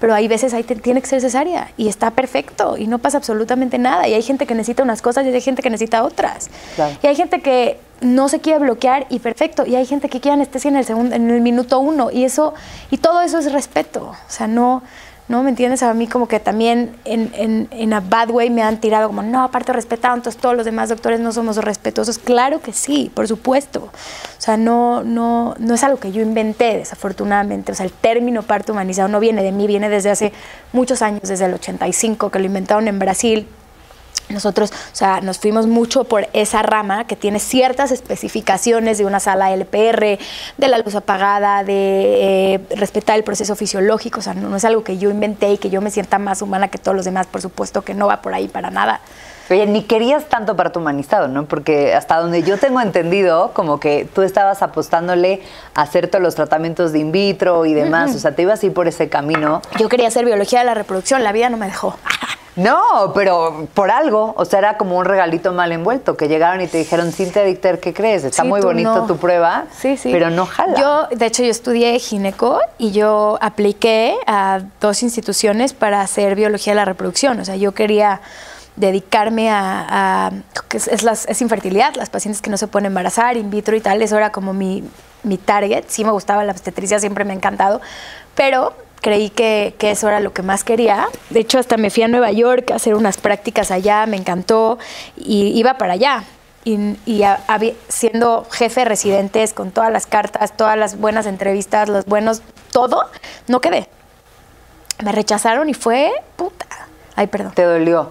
pero hay veces ahí tiene que ser cesárea y está perfecto y no pasa absolutamente nada. Y hay gente que necesita unas cosas y hay gente que necesita otras. Y hay gente que no se quiere bloquear y perfecto. Y hay gente que quiere anestesia en el segundo, en el minuto uno. Y eso, y todo eso es respeto. O sea, no, ¿no? ¿Me entiendes? A mí como que también en, en, en a bad way me han tirado como, no, aparte respetado, entonces todos los demás doctores no somos respetuosos. Claro que sí, por supuesto. O sea, no, no, no es algo que yo inventé, desafortunadamente. O sea, el término parto humanizado no viene de mí, viene desde hace muchos años, desde el 85, que lo inventaron en Brasil nosotros, o sea, nos fuimos mucho por esa rama que tiene ciertas especificaciones de una sala LPR, de la luz apagada, de eh, respetar el proceso fisiológico. O sea, no, es algo que yo inventé y que yo me sienta más humana que todos los demás. Por supuesto que no va por ahí para nada. Oye, ni querías tanto para tu humanizado, ¿no? Porque hasta donde yo tengo entendido, como que tú estabas apostándole a hacer todos los tratamientos de in vitro y demás. O sea, te ibas a ir por ese camino. Yo quería hacer biología de la reproducción, la vida no me dejó. No, pero por algo, o sea, era como un regalito mal envuelto, que llegaron y te dijeron, Cintia Dicter, ¿qué crees? Está muy bonito tu prueba, sí, sí. pero no jala. Yo, de hecho, yo estudié gineco y yo apliqué a dos instituciones para hacer biología de la reproducción, o sea, yo quería dedicarme a, que es, es, infertilidad, las pacientes que no se pueden embarazar, in vitro y tal, eso era como mi, mi target, sí me gustaba la obstetricia, siempre me ha encantado, pero creí que, eso era lo que más quería. De hecho, hasta me fui a Nueva York a hacer unas prácticas allá, me encantó y iba para allá. Y, siendo jefe de residentes, con todas las cartas, todas las buenas entrevistas, los buenos, todo, no quedé. Me rechazaron y fue puta. Ay, perdón. ¿Te dolió?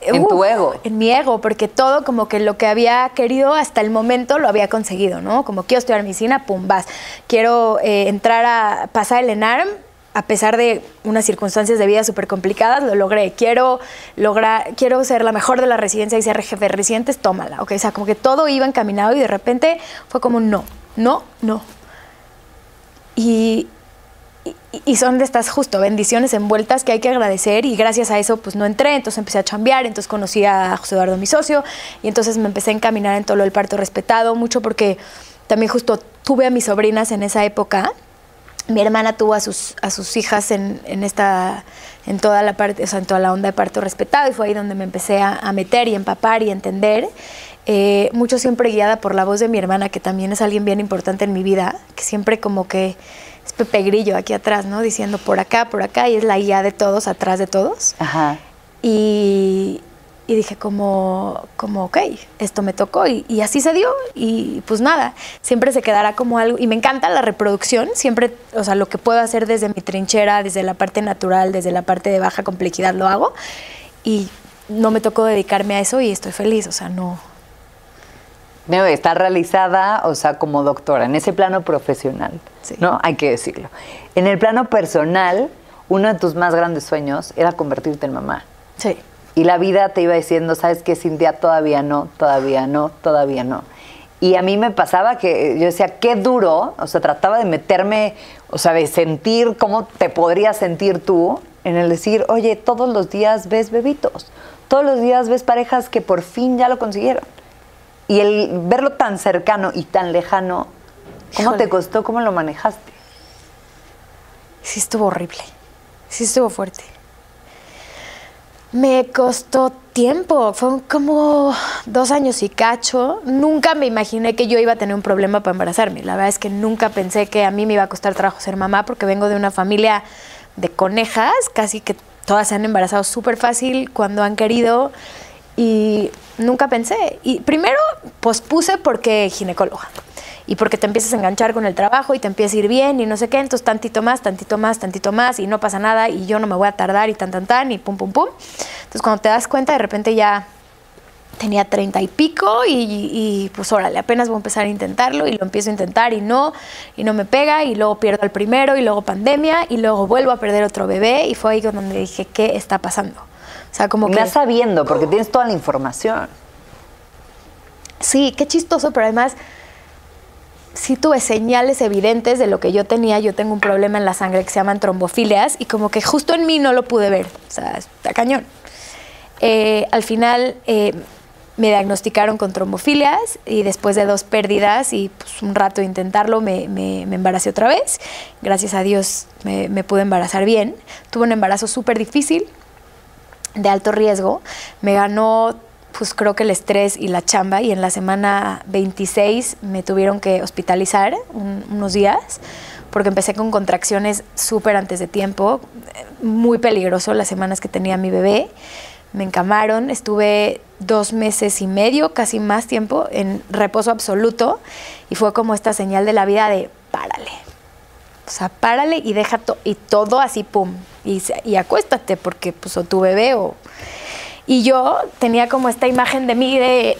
En tu ego. En mi ego, porque todo como que lo que había querido hasta el momento lo había conseguido, ¿no? Como quiero estudiar medicina, pum, vas. Quiero eh, entrar a pasar el ENARM, a pesar de unas circunstancias de vida súper complicadas, lo logré. Quiero lograr, quiero ser la mejor de la residencia y ser jefe de residentes, tómala. ¿ok? O sea, como que todo iba encaminado y de repente fue como no, no, no. Y, y, son de estas justo bendiciones envueltas que hay que agradecer y gracias a eso pues no entré, entonces empecé a chambear, entonces conocí a José Eduardo, mi socio, y entonces me empecé a encaminar en todo lo del parto respetado, mucho porque también justo tuve a mis sobrinas en esa época. Mi hermana tuvo a sus, a sus hijas en, en esta, en toda la parte, o sea, en toda la onda de parto respetado y fue ahí donde me empecé a, meter y empapar y entender. Eh, mucho siempre guiada por la voz de mi hermana, que también es alguien bien importante en mi vida, que siempre como que es Pepe Grillo aquí atrás, ¿no? Diciendo por acá, por acá, y es la guía de todos, atrás de todos. Ajá. Y, dije como, como, ok, esto me tocó y, así se dio y pues nada, siempre se quedará como algo, y me encanta la reproducción, siempre, o sea, lo que puedo hacer desde mi trinchera, desde la parte natural, desde la parte de baja complejidad lo hago y no me tocó dedicarme a eso y estoy feliz, o sea, no, está realizada, o sea, como doctora, en ese plano profesional, ¿no? Hay que decirlo. En el plano personal, uno de tus más grandes sueños era convertirte en mamá. Sí. Y la vida te iba diciendo, ¿sabes qué, Cintia? Todavía no, todavía no, todavía no. Y a mí me pasaba que yo decía, qué duro, o sea, trataba de meterme, o sea, de sentir cómo te podrías sentir tú en el decir, oye, todos los días ves bebitos, todos los días ves parejas que por fin ya lo consiguieron. Y el verlo tan cercano y tan lejano, ¿cómo te costó? ¿Cómo lo manejaste? Sí estuvo horrible. Sí estuvo fuerte. Me costó tiempo, fue como dos años y cacho. Nunca me imaginé que yo iba a tener un problema para embarazarme. La verdad es que nunca pensé que a mí me iba a costar trabajo ser mamá porque vengo de una familia de conejas, casi que todas se han embarazado súper fácil cuando han querido. Y nunca pensé. Y primero pospuse porque ginecóloga. Y porque te empiezas a enganchar con el trabajo y te empieza a ir bien y no sé qué, entonces tantito más, tantito más, tantito más y no pasa nada y yo no me voy a tardar y tan, tan, tan y pum, pum, pum. Entonces cuando te das cuenta, de repente ya tenía treinta y pico y, y, pues órale, apenas voy a empezar a intentarlo y lo empiezo a intentar y no, y no me pega y luego pierdo el primero y luego pandemia y luego vuelvo a perder otro bebé y fue ahí donde dije, ¿qué está pasando? O sea, como que... sabiendo, porque tienes toda la información. Sí, qué chistoso, pero además sí tuve señales evidentes de lo que yo tenía. Yo tengo un problema en la sangre que se llaman trombofilias y como que justo en mí no lo pude ver. O sea, está cañón. Eh, al final eh, me diagnosticaron con trombofilias y después de dos pérdidas y pues, un rato de intentarlo me, me, embaracé otra vez. Gracias a Dios me, me pude embarazar bien. Tuve un embarazo súper difícil de alto riesgo, me ganó pues creo que el estrés y la chamba y en la semana 26 me tuvieron que hospitalizar unos días porque empecé con contracciones súper antes de tiempo, muy peligroso las semanas que tenía mi bebé. Me encamaron, estuve dos meses y medio, casi más tiempo, en reposo absoluto y fue como esta señal de la vida de párale. O sea, párale y deja todo, y todo así, pum, y, y acuéstate porque pues o tu bebé o... Y yo tenía como esta imagen de mí de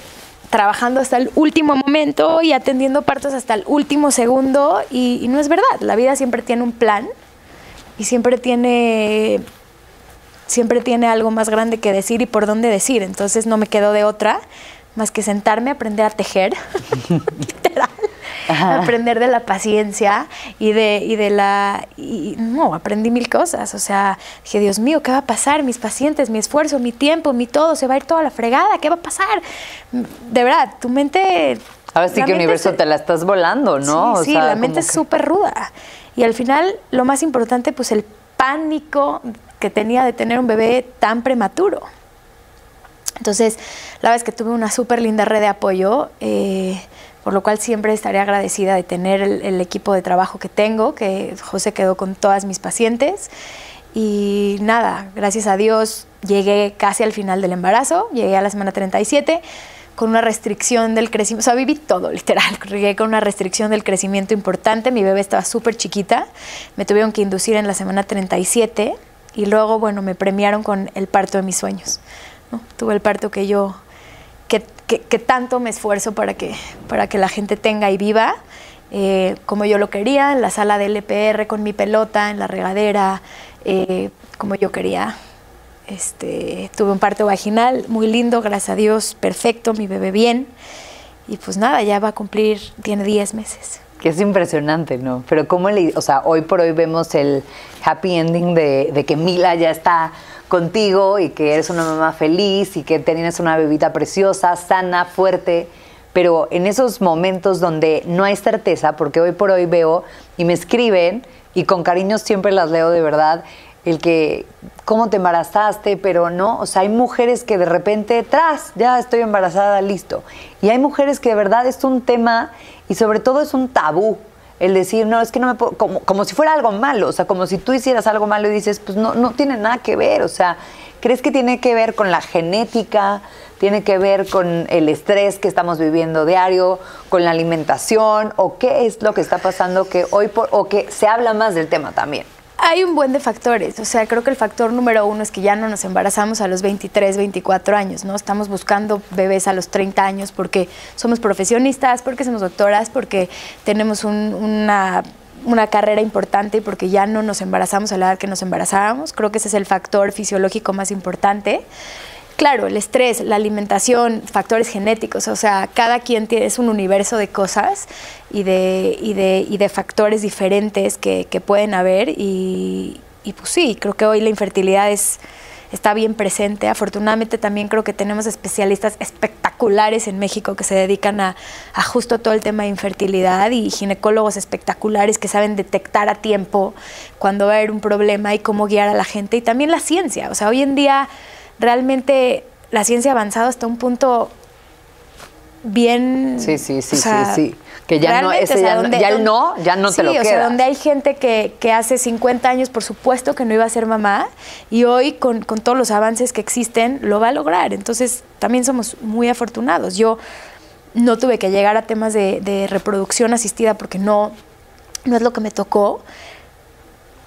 trabajando hasta el último momento y atendiendo partos hasta el último segundo y, y no es verdad, la vida siempre tiene un plan y siempre tiene siempre tiene algo más grande que decir y por dónde decir. Entonces no me quedo de otra más que sentarme, aprender a tejer, [laughs] literal, [laughs] aprender de la paciencia y de, y de la... Y, no, aprendí mil cosas. O sea, dije, Dios mío, ¿qué va a pasar? Mis pacientes, mi esfuerzo, mi tiempo, mi todo, se va a ir toda la fregada, ¿qué va a pasar? De verdad, tu mente... Ahora sí que universo te la estás volando, ¿no? Sí, sí la mente es súper ruda. Y al final, lo más importante, pues el pánico que tenía de tener un bebé tan prematuro. Entonces, la vez que tuve una súper linda red de apoyo, eh, por lo cual siempre estaré agradecida de tener el, equipo de trabajo que tengo, que José quedó con todas mis pacientes. Y nada, gracias a Dios llegué casi al final del embarazo, llegué a la semana 37 con una restricción del crecimiento, o sea, viví todo, [laughs] literal, llegué con una restricción del crecimiento importante, mi bebé estaba súper chiquita, me tuvieron que inducir en la semana 37 y luego, bueno, me premiaron con el parto de mis sueños. Tuve el parto que yo, que, tanto me esfuerzo para que, para que la gente tenga y viva, eh, como yo lo quería, en la sala del LPR con mi pelota, en la regadera, eh, como yo quería. Este, tuve un parto vaginal muy lindo, gracias a Dios, perfecto, mi bebé bien. Y pues nada, ya va a cumplir, tiene 10 meses. Que es impresionante, ¿no? Pero cómo le, o sea, hoy por hoy vemos el happy ending de, que Mila ya está contigo y que eres una mamá feliz y que tienes una bebita preciosa, sana, fuerte. Pero en esos momentos donde no hay certeza, porque hoy por hoy veo y me escriben y con cariño siempre las leo de verdad, el que cómo te embarazaste, pero no, o sea, hay mujeres que de repente, tras, ya estoy embarazada, listo. Y hay mujeres que de verdad es un tema y sobre todo es un tabú. El decir, no, es que no me puedo, como, como si fuera algo malo, o sea, como si tú hicieras algo malo y dices, pues no, no tiene nada que ver, o sea, ¿crees que tiene que ver con la genética? ¿Tiene que ver con el estrés que estamos viviendo diario, con la alimentación? ¿O qué es lo que está pasando que hoy, por, o que se habla más del tema también? Hay un buen de factores, o sea, creo que el factor número uno es que ya no nos embarazamos a los 23, 24 años, ¿no? Estamos buscando bebés a los 30 años porque somos profesionistas, porque somos doctoras, porque tenemos una, una carrera importante y porque ya no nos embarazamos a la edad que nos embarazábamos. Creo que ese es el factor fisiológico más importante claro, el estrés, la alimentación, factores genéticos, o sea, cada quien tiene, es un universo de cosas y de, y de, y de factores diferentes que, que pueden haber y, pues sí, creo que hoy la infertilidad es, está bien presente. Afortunadamente también creo que tenemos especialistas espectaculares en México que se dedican a, a justo todo el tema de infertilidad y ginecólogos espectaculares que saben detectar a tiempo cuando va a haber un problema y cómo guiar a la gente y también la ciencia. O sea, hoy en día realmente la ciencia ha avanzado hasta un punto bien... Sí, sí, sí, sí, sí. Que ya no, ese ya, ya, el no, ya no te lo queda. o sea, donde hay gente que, que, hace 50 años, por supuesto, que no iba a ser mamá, y hoy, con, con, todos los avances que existen, lo va a lograr. Entonces, también somos muy afortunados. Yo no tuve que llegar a temas de, de reproducción asistida porque no, no es lo que me tocó.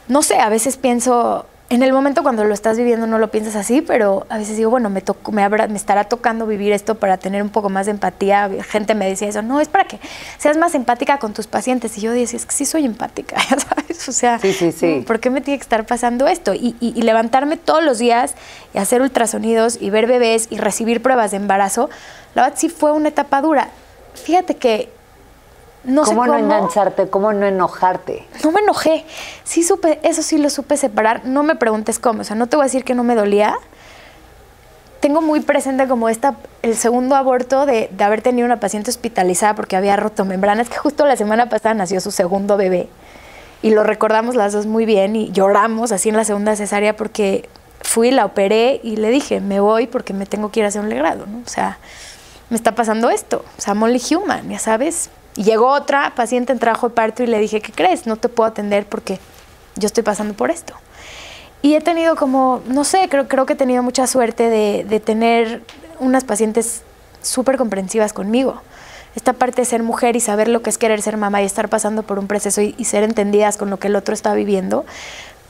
No sé, a veces pienso, en el momento cuando lo estás viviendo no lo piensas así, pero a veces digo, bueno, me, tocó, me, me, estará tocando vivir esto para tener un poco más de empatía. Gente me decía eso, no, es para que seas más empática con tus pacientes. Y yo decía, es que sí soy empática, [laughs] ¿sabes? O sea, sí, sí, sí. ¿por qué me tiene que estar pasando esto? Y, y, levantarme todos los días y hacer ultrasonidos y ver bebés y recibir pruebas de embarazo, la verdad sí fue una etapa dura. Fíjate que no ¿Cómo, sé no engancharte? ¿Cómo no enojarte? No me enojé. Sí supe, eso sí lo supe separar. No me preguntes cómo. O sea, no te voy a decir que no me dolía. Tengo muy presente como esta, el segundo aborto de, de haber tenido una paciente hospitalizada porque había roto membranas, que justo la semana pasada nació su segundo bebé. Y lo recordamos las dos muy bien y lloramos así en la segunda cesárea porque fui, la operé y le dije, me voy porque me tengo que ir a hacer un legrado, ¿no? O sea, me está pasando esto. O sea, I'm only human, ya sabes Y llegó otra paciente en trabajo de parto y le dije, ¿qué crees? No te puedo atender porque yo estoy pasando por esto. Y he tenido como, no sé, creo, creo que he tenido mucha suerte de, de tener unas pacientes súper comprensivas conmigo. Esta parte de ser mujer y saber lo que es querer ser mamá y estar pasando por un proceso y, y ser entendidas con lo que el otro está viviendo,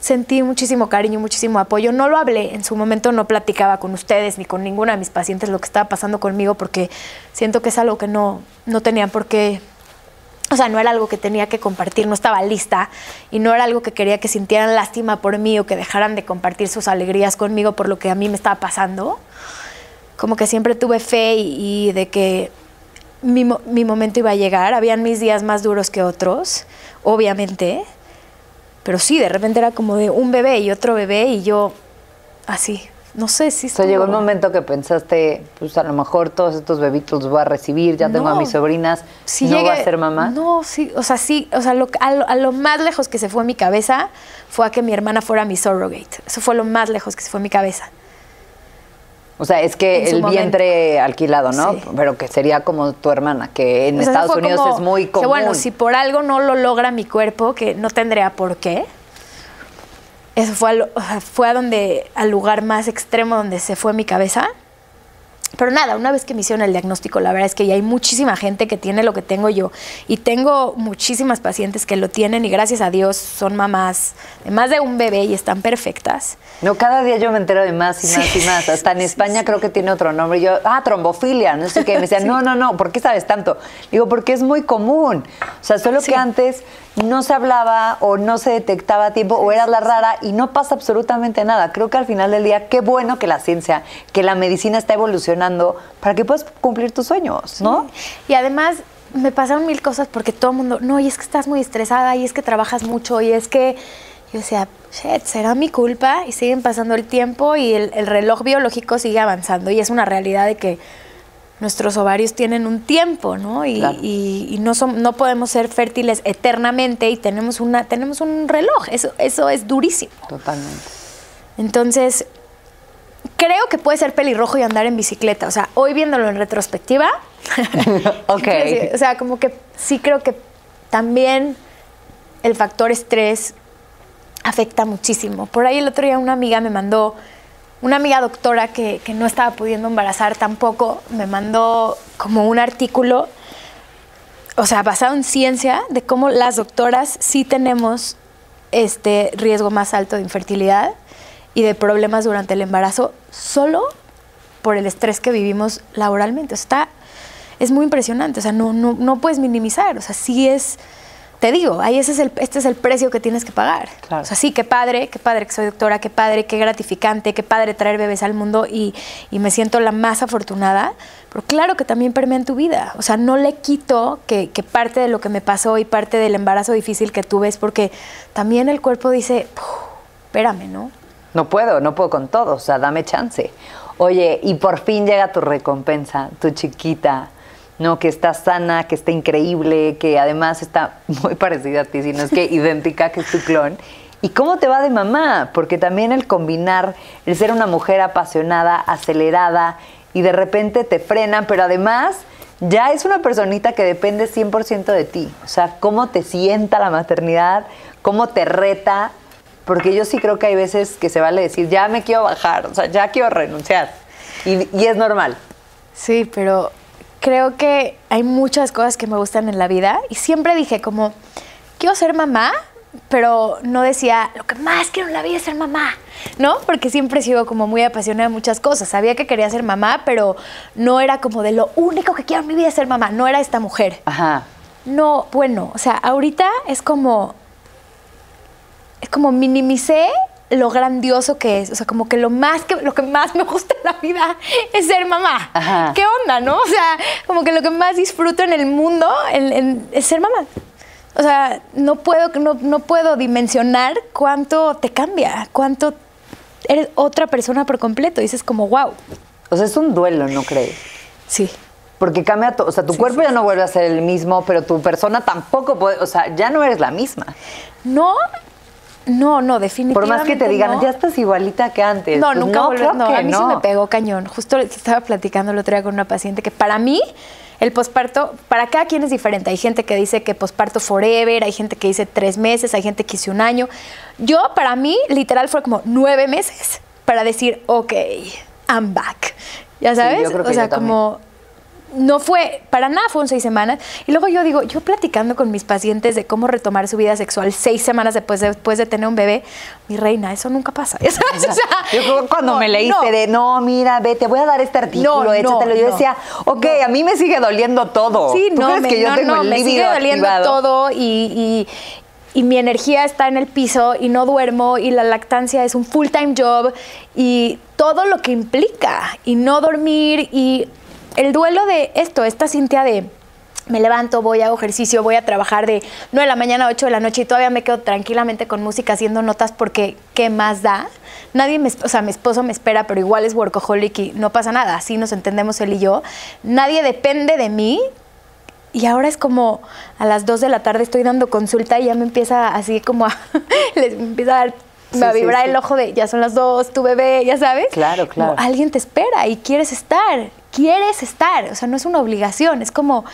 sentí muchísimo cariño, muchísimo apoyo. No lo hablé, en su momento no platicaba con ustedes ni con ninguna de mis pacientes lo que estaba pasando conmigo porque siento que es algo que no, no tenían por qué o sea, no era algo que tenía que compartir, no estaba lista y no era algo que quería que sintieran lástima por mí o que dejaran de compartir sus alegrías conmigo por lo que a mí me estaba pasando. Como que siempre tuve fe y, de que mi, mi momento iba a llegar. Habían mis días más duros que otros, obviamente. Pero sí, de repente era como de un bebé y otro bebé y yo así. No sé si O sea, llegó un estuvo- momento que pensaste, pues a lo mejor todos estos bebitos los voy a recibir, ya tengo a mis sobrinas, Sí no va a ser mamá. No, sí, o sea, sí, o sea, lo, a, lo, a lo más lejos que se fue mi cabeza fue a que mi hermana fuera mi surrogate. Eso fue lo más lejos que se fue mi cabeza. O sea, es que el vientre alquilado, ¿no? Sí. Pero que sería como tu hermana, que en O sea, Estados Unidos como es muy que, común. bueno, si por algo no lo logra mi cuerpo, que no tendría por qué. Eso fue, al, fue a donde, al lugar más extremo donde se fue mi cabeza. Pero nada, una vez que me hicieron el diagnóstico, la verdad es que ya hay muchísima gente que tiene lo que tengo yo. Y tengo muchísimas pacientes que lo tienen y gracias a Dios son mamás de más de un bebé y están perfectas. No, cada día yo me entero de más y más y más. Hasta en [laughs] España creo que tiene otro nombre. Yo, ah, trombofilia, no sé qué. Me decían, [laughs] no, no, no, ¿por qué sabes tanto? Digo, porque es muy común. O sea, solo que antes no se hablaba o no se detectaba a tiempo o eras la rara y no pasa absolutamente nada. Creo que al final del día, qué bueno que la ciencia, que la medicina está evolucionando para que puedas cumplir tus sueños, ¿no? Y además me pasaron mil cosas porque todo el mundo, no, y es que estás muy estresada, y es que trabajas mucho, y es que yo decía, shit, será mi culpa, y siguen pasando el tiempo y el, el reloj biológico sigue avanzando, y es una realidad de que nuestros ovarios tienen un tiempo, ¿no? Y, Claro. y- y no, no podemos ser fértiles eternamente y tenemos, una, tenemos un reloj, eso, eso es durísimo. Totalmente. Entonces, creo que puede ser pelirrojo y andar en bicicleta. O sea, hoy viéndolo en retrospectiva. [laughs] Ok. [laughs] O sea, como que sí creo que también el factor estrés afecta muchísimo. Por ahí el otro día una amiga me mandó, una amiga doctora que, que no estaba pudiendo embarazar tampoco, me mandó como un artículo, o sea, basado en ciencia, de cómo las doctoras sí tenemos este riesgo más alto de infertilidad y de problemas durante el embarazo solo por el estrés que vivimos laboralmente. O sea, está, es muy impresionante, o sea, no, no, no puedes minimizar, o sea, sí es, te digo, ahí ese es el, este es el precio que tienes que pagar. Claro. O sea, sí, qué padre, qué padre que soy doctora, qué padre, qué gratificante, qué padre traer bebés al mundo y, y me siento la más afortunada, pero claro que también permea en tu vida. O sea, no le quito que, que parte de lo que me pasó y parte del embarazo difícil que tuve es porque también el cuerpo dice, "Puf, espérame, ¿no? No puedo, no puedo con todo, o sea, dame chance. Oye, y por fin llega tu recompensa, tu chiquita, ¿no? Que está sana, que está increíble, que además está [laughs] muy parecida a ti, si no es que [laughs] idéntica, que es tu clon. ¿Y cómo te va de mamá? Porque también el combinar, el ser una mujer apasionada, acelerada, y de repente te frenan, pero además ya es una personita que depende 100% de ti. O sea, cómo te sienta la maternidad, cómo te reta, porque yo sí creo que hay veces que se vale decir, ya me quiero bajar, o sea, ya quiero renunciar. Y, y es normal. Sí, pero creo que hay muchas cosas que me gustan en la vida y siempre dije como, quiero ser mamá, pero no decía, lo que más quiero en la vida es ser mamá, ¿no? Porque siempre he sido como muy apasionada de muchas cosas. Sabía que quería ser mamá, pero no era como de lo único que quiero en mi vida es ser mamá. No era esta mujer. Ajá. No, bueno, o sea, ahorita es como. Es como minimicé lo grandioso que es. O sea, como que lo más que lo que más me gusta en la vida es ser mamá. Ajá. ¿Qué onda, no? O sea, como que lo que más disfruto en el mundo en- en- es ser mamá. O sea, no puedo, no, no puedo dimensionar cuánto te cambia, cuánto eres otra persona por completo. Y dices como, wow. O sea, es un duelo, ¿no crees? Sí. Porque cambia todo. O sea, tu cuerpo ya no vuelve a ser el mismo, pero tu persona tampoco puede. O sea, ya no eres la misma. No, no, no, Por definitivamente. más que te digan, no. ya estás igualita que antes. No, Pues nunca creo No, que a mí sí no. me pegó cañón. Justo estaba platicando el otro día con una paciente que para mí el posparto, para cada quien es diferente. Hay gente que dice que posparto forever, hay gente que dice tres meses, hay gente que dice un año. Yo, para mí, literal fue como nueve meses para decir, ok, I'm back. ¿Ya sabes? o sea, como no fue, para nada fueron seis semanas. Y luego yo digo, yo platicando con mis pacientes de cómo retomar su vida sexual seis semanas después de, después de tener un bebé, mi reina, eso nunca pasa. [laughs] yo cuando me leíste de, no, mira, ve, te voy a dar este artículo, no, échatelo, yo decía, ok, a mí me sigue doliendo todo. Sí, no, me, que yo tengo el me sigue doliendo todo y, y mi energía está en el piso y no duermo y la lactancia es un full time job y todo lo que implica y no dormir y el duelo de esto, esta Cintia de me levanto, voy, hago ejercicio, voy a trabajar de 9 de la mañana a 8 de la noche y todavía me quedo tranquilamente con música haciendo notas porque ¿qué más da? Nadie me, o sea, mi esposo me espera, pero igual es workaholic y no pasa nada, así nos entendemos él y yo. Nadie depende de mí. Y ahora es como a las 2 de la tarde estoy dando consulta y ya me empieza así como a, [laughs] les empieza a dar a vibrar el ojo de ya son las dos, tu bebé, ya sabes. Claro, claro. alguien te espera y quieres estar, quieres estar. O sea, no es una obligación, es como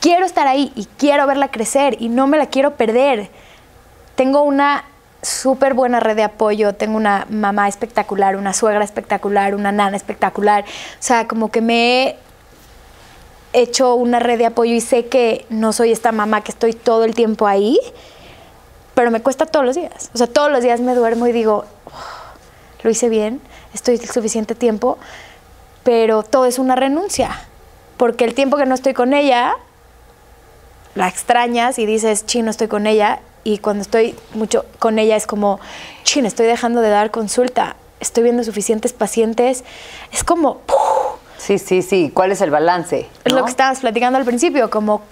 quiero estar ahí y quiero verla crecer y no me la quiero perder. Tengo una súper buena red de apoyo, tengo una mamá espectacular, una suegra espectacular, una nana espectacular. O sea, como que me he hecho una red de apoyo y sé que no soy esta mamá que estoy todo el tiempo ahí pero me cuesta todos los días. O sea, todos los días me duermo y digo, lo hice bien, estoy el suficiente tiempo, pero todo es una renuncia, porque el tiempo que no estoy con ella, la extrañas y dices, chino, estoy con ella, y cuando estoy mucho con ella es como, chin, estoy dejando de dar consulta, estoy viendo suficientes pacientes, es como... Sí, sí, sí. ¿Cuál es el balance? Es lo que estabas platicando al principio, como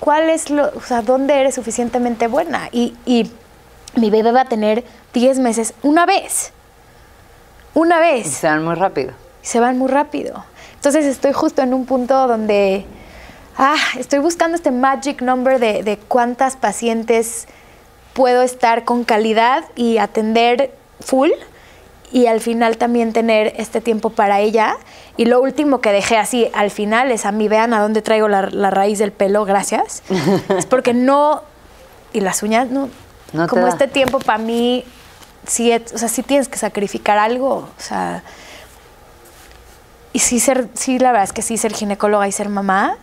cuál es lo, o sea, dónde eres suficientemente buena. Y, mi bebé va a tener 10 meses una vez. Una vez. Y se van muy rápido. Se van muy rápido. Entonces estoy justo en un punto donde, ah, estoy buscando este magic number de, de cuántas pacientes puedo estar con calidad y atender full y al final también tener este tiempo para ella. Y lo último que dejé así al final es a mí, vean a dónde traigo la, raíz del pelo, gracias. [laughs] es porque no, y las uñas, no, como este tiempo para mí, sí, o sea, sí tienes que sacrificar algo, o sea, y sí ser, sí la verdad es que sí ser ginecóloga y ser mamá,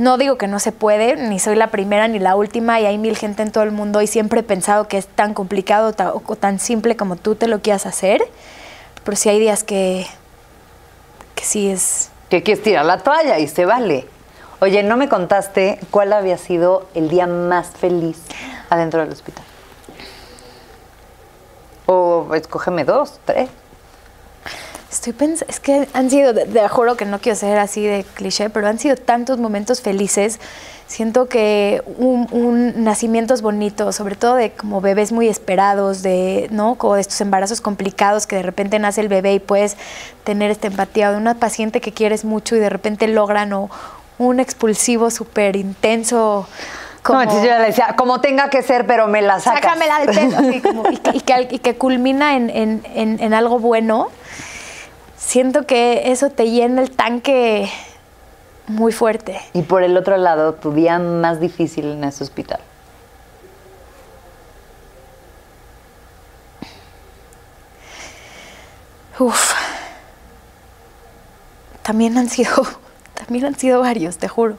no digo que no se puede, ni soy la primera ni la última y hay mil gente en todo el mundo y siempre he pensado que es tan complicado o tan simple como tú te lo quieras hacer, pero sí hay días que, que sí es... Que quieres tirar la toalla y se vale. Oye, ¿no me contaste cuál había sido el día más feliz adentro del hospital? O escógeme dos, tres. Estoy pensando, es que han sido, de, juro que no quiero ser así de cliché, pero han sido tantos momentos felices. Siento que un, un nacimientos bonitos, sobre todo de como bebés muy esperados, de, ¿no? Como de estos embarazos complicados que de repente nace el bebé y puedes tener esta empatía, de una paciente que quieres mucho y de repente logran o un expulsivo súper intenso. Como, no, yo le decía, como tenga que ser, pero me la sacas. Sácamela del pelo, y, que, y, que, culmina en, en, en algo bueno siento que eso te llena el tanque muy fuerte. Y por el otro lado, tu día más difícil en ese hospital. Uf. También han sido, [laughs] también han sido varios, te juro.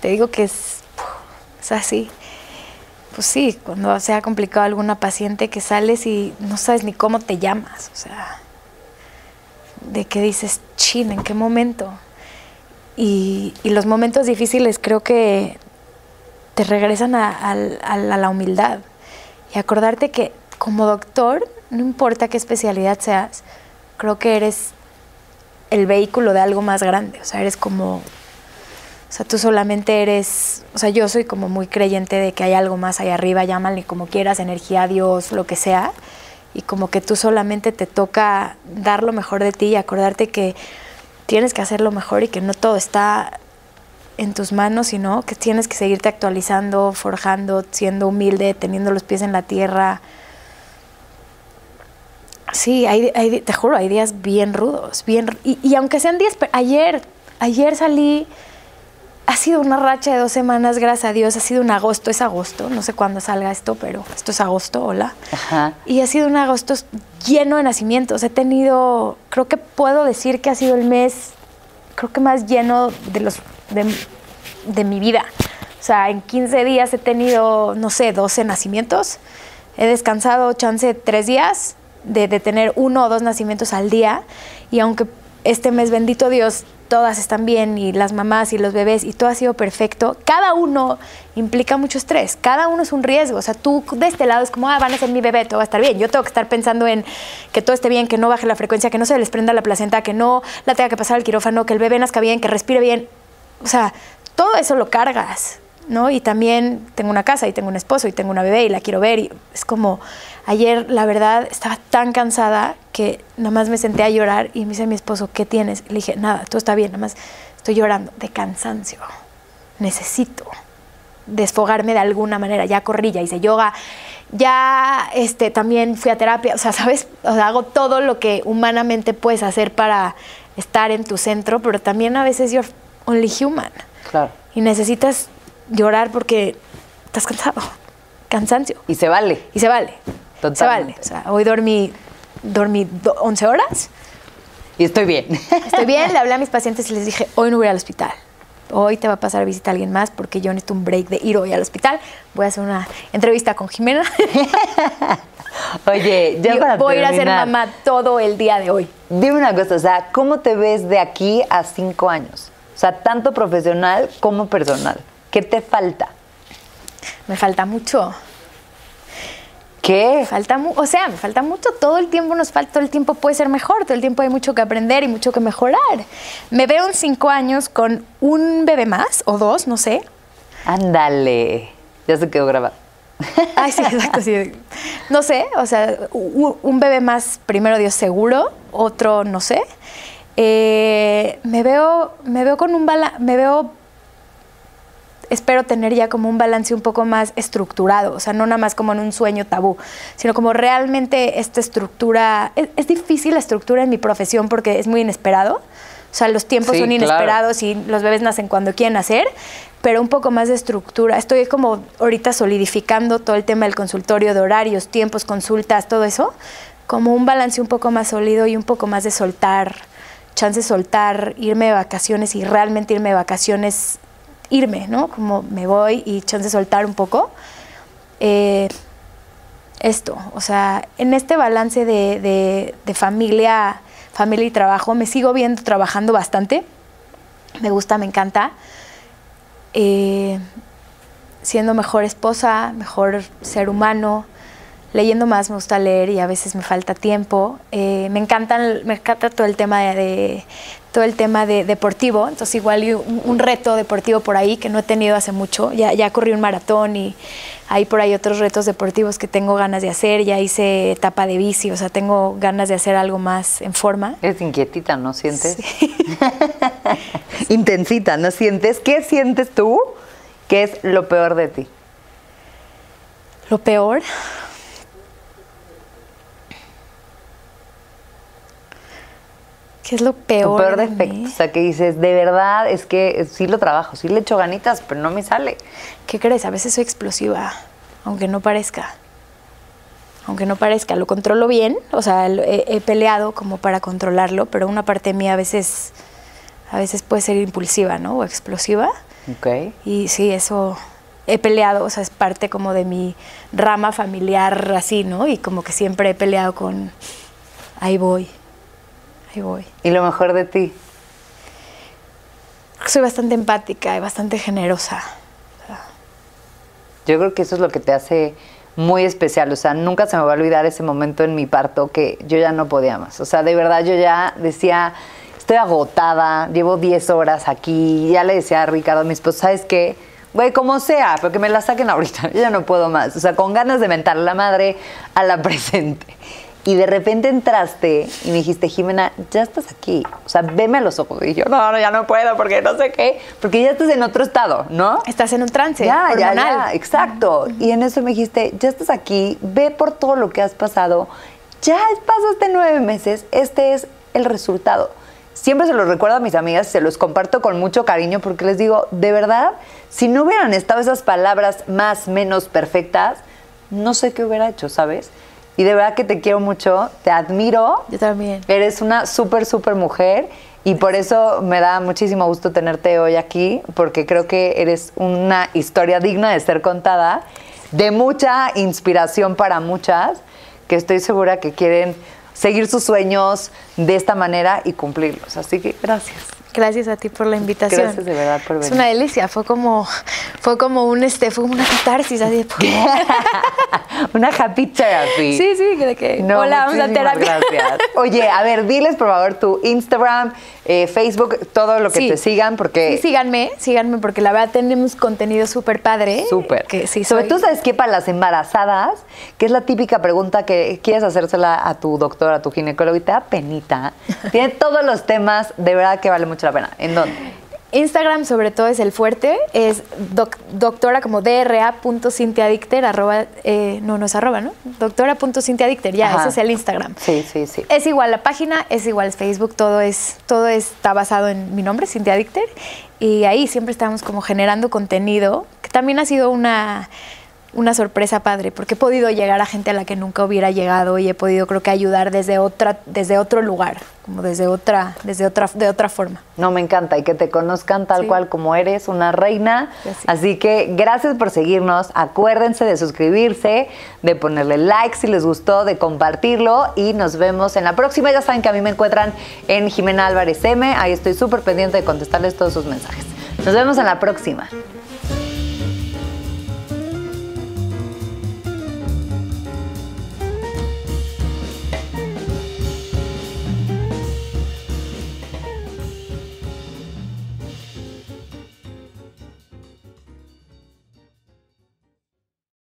Te digo que es, es así. Pues sí, cuando sea complicado alguna paciente que sales y no sabes ni cómo te llamas, o sea, de que dices, chin, ¿en qué momento? Y, los momentos difíciles creo que te regresan a, la humildad. Y acordarte que como doctor, no importa qué especialidad seas, creo que eres el vehículo de algo más grande, o sea, eres como, o sea, tú solamente eres, o sea, yo soy como muy creyente de que hay algo más allá arriba, llámale como quieras, energía, Dios, lo que sea, y como que tú solamente te toca dar lo mejor de ti y acordarte que tienes que hacer lo mejor y que no todo está en tus manos, sino que tienes que seguirte actualizando, forjando, siendo humilde, teniendo los pies en la tierra. Sí, hay, te juro, hay días bien rudos, bien y, y aunque sean días, ayer ayer salí, ha sido una racha de dos semanas, gracias a Dios, ha sido un agosto, es agosto, no sé cuándo salga esto, pero esto es agosto, hola. Ajá. Y ha sido un agosto lleno de nacimientos. He tenido, creo que puedo decir que ha sido el mes, creo que más lleno de los de, de mi vida. O sea, en 15 días he tenido, no sé, 12 nacimientos. He descansado chance tres días de, de tener uno o dos nacimientos al día. Y aunque este mes, bendito Dios, todas están bien y las mamás y los bebés y todo ha sido perfecto, cada uno implica mucho estrés, cada uno es un riesgo. O sea, tú de este lado es como, ah, van a ser mi bebé, todo va a estar bien. Yo tengo que estar pensando en que todo esté bien, que no baje la frecuencia, que no se les prenda la placenta, que no la tenga que pasar al quirófano, que el bebé nazca bien, que respire bien. O sea, todo eso lo cargas. ¿No? Y también tengo una casa y tengo un esposo y tengo una bebé y la quiero ver y es como ayer la verdad estaba tan cansada que nada más me senté a llorar y me dice mi esposo, ¿qué tienes? Le dije, nada, todo está bien, nada más estoy llorando de cansancio. Necesito desfogarme de alguna manera. Ya corrí, ya hice yoga, ya este, también fui a terapia, o sea, ¿sabes? O sea, hago todo lo que humanamente puedes hacer para estar en tu centro, pero también a veces you're only human. Claro. Y necesitas llorar porque estás cansado. Cansancio. Y se vale. Y se vale. Totalmente. Se vale. O sea, hoy dormí, dormí do- 11 horas. Y estoy bien. Estoy bien, le hablé a mis pacientes y les dije, hoy no voy al hospital. Hoy te va a pasar a visitar a alguien más porque yo necesito un break de ir hoy al hospital. Voy a hacer una entrevista con Jimena. [laughs] Oye, ya para voy a ir a ser terminar, mamá todo el día de hoy. Dime una cosa, o sea, ¿cómo te ves de aquí a cinco años? O sea, tanto profesional como personal. ¿Qué te falta? Me falta mucho. ¿Qué? Me falta mu- o sea, me falta mucho. Todo el tiempo nos falta, todo el tiempo puede ser mejor, todo el tiempo hay mucho que aprender y mucho que mejorar. Me veo en cinco años con un bebé más o dos, no sé. Ándale. Ya se quedó grabado. [laughs] Ay, sí, exacto, sí. No sé, o sea, un bebé más, primero Dios seguro, otro no sé. Eh, me veo, me veo con un bala, me veo, espero tener ya como un balance un poco más estructurado, o sea, no nada más como en un sueño tabú, sino como realmente esta estructura, es, es difícil la estructura en mi profesión porque es muy inesperado. O sea, los tiempos Sí, son claro. inesperados y los bebés nacen cuando quieren nacer, pero un poco más de estructura. Estoy como ahorita solidificando todo el tema del consultorio, de horarios, tiempos, consultas, todo eso, como un balance un poco más sólido y un poco más de soltar, chance de soltar, irme de vacaciones y realmente irme de vacaciones, irme, ¿no? Como me voy y chance de soltar un poco. Eh, esto, o sea, en este balance de, familia, familia y trabajo, me sigo viendo trabajando bastante. Me gusta, me encanta. Eh, siendo mejor esposa, mejor ser humano, leyendo más, me gusta leer y a veces me falta tiempo. Eh, me encantan, me encanta todo el tema de- todo el tema de deportivo, entonces igual un, un reto deportivo por ahí que no he tenido hace mucho. Ya, ya corrí un maratón y hay por ahí otros retos deportivos que tengo ganas de hacer. Ya hice etapa de bici, o sea, tengo ganas de hacer algo más en forma. Eres inquietita, ¿no sientes? [laughs] Intensita, ¿no sientes? ¿Qué sientes tú que es lo peor de ti? Lo peor. ¿Qué es lo peor? tu peor de defecto. mí? O sea, que dices, de verdad, es que sí lo trabajo, sí le echo ganitas, pero no me sale. ¿Qué crees? A veces soy explosiva, aunque no parezca. Aunque no parezca, lo controlo bien, o sea, he, he peleado como para controlarlo, pero una parte mía a veces, a veces puede ser impulsiva, ¿no? O explosiva. Ok. Y sí, eso he peleado, o sea, es parte como de mi rama familiar así, ¿no? Y como que siempre he peleado con, ahí voy, ahí voy. ¿Y lo mejor de ti? Soy bastante empática y bastante generosa. Yo creo que eso es lo que te hace muy especial. O sea, nunca se me va a olvidar ese momento en mi parto que yo ya no podía más. O sea, de verdad yo ya decía, estoy agotada, llevo 10 horas aquí. Ya le decía a Ricardo, a mi esposo, ¿sabes qué? Güey, como sea, pero que me la saquen ahorita. [laughs] Yo ya no puedo más. O sea, con ganas de mentar la madre a la [laughs] presente. Y de repente entraste y me dijiste, Jimena, ya estás aquí. O sea, veme a los ojos. Y yo, no, no, ya no puedo porque no sé qué. Porque ya estás en otro estado, ¿no? Estás en un trance Ya, ya, hormonal. ya, exacto. Y en eso me dijiste, ya estás aquí, ve por todo lo que has pasado, ya pasaste nueve meses, este es el resultado. siempre se los recuerdo a mis amigas y se los comparto con mucho cariño porque les digo, de verdad, si no hubieran estado esas palabras más, menos perfectas, no sé qué hubiera hecho, ¿sabes? Y de verdad que te quiero mucho, te admiro. Yo también. Eres una súper, súper mujer y por eso me da muchísimo gusto tenerte hoy aquí, porque creo que eres una historia digna de ser contada, de mucha inspiración para muchas, que estoy segura que quieren seguir sus sueños de esta manera y cumplirlos. Así que gracias. Gracias a ti por la invitación. Gracias de verdad por venir. Es una delicia, fue como, fue como un este, fue como una catarsis así de [laughs] una happy therapy. Sí, sí, de que No, hola, vamos a terapia. Gracias. Oye, a ver, diles por favor tu Instagram, eh, Facebook, todo lo que Sí. te sigan, porque Sí, síganme, síganme porque la verdad tenemos contenido súper padre. Súper. Que sí, Sobre soy- todo, ¿sabes qué? Para las embarazadas, que es la típica pregunta que quieres hacérsela a tu doctor, a tu ginecólogo, y te da penita. [laughs] Tiene todos los temas, de verdad que vale mucho la pena. ¿En dónde? Instagram sobre todo es el fuerte, es doc- doctora como dra.cintiadicter, arroba, eh, no, no es arroba, ¿no? Doctora.cintiadicter, ya, Ajá. ese es el Instagram. Sí, sí, sí. Es igual la página, es igual Facebook, todo es todo está basado en mi nombre, Cintia Dicter, y ahí siempre estamos como generando contenido, que también ha sido una una sorpresa padre, porque he podido llegar a gente a la que nunca hubiera llegado y he podido creo que ayudar desde otra desde otro lugar, como desde otra desde otra de otra forma. No, me encanta y que te conozcan tal Sí. cual como eres, una reina. Gracias. Así que gracias por seguirnos. Acuérdense de suscribirse, de ponerle like si les gustó, de compartirlo y nos vemos en la próxima. Ya saben que a mí me encuentran en Jimena Álvarez M. Ahí estoy súper pendiente de contestarles todos sus mensajes. Nos vemos en la próxima.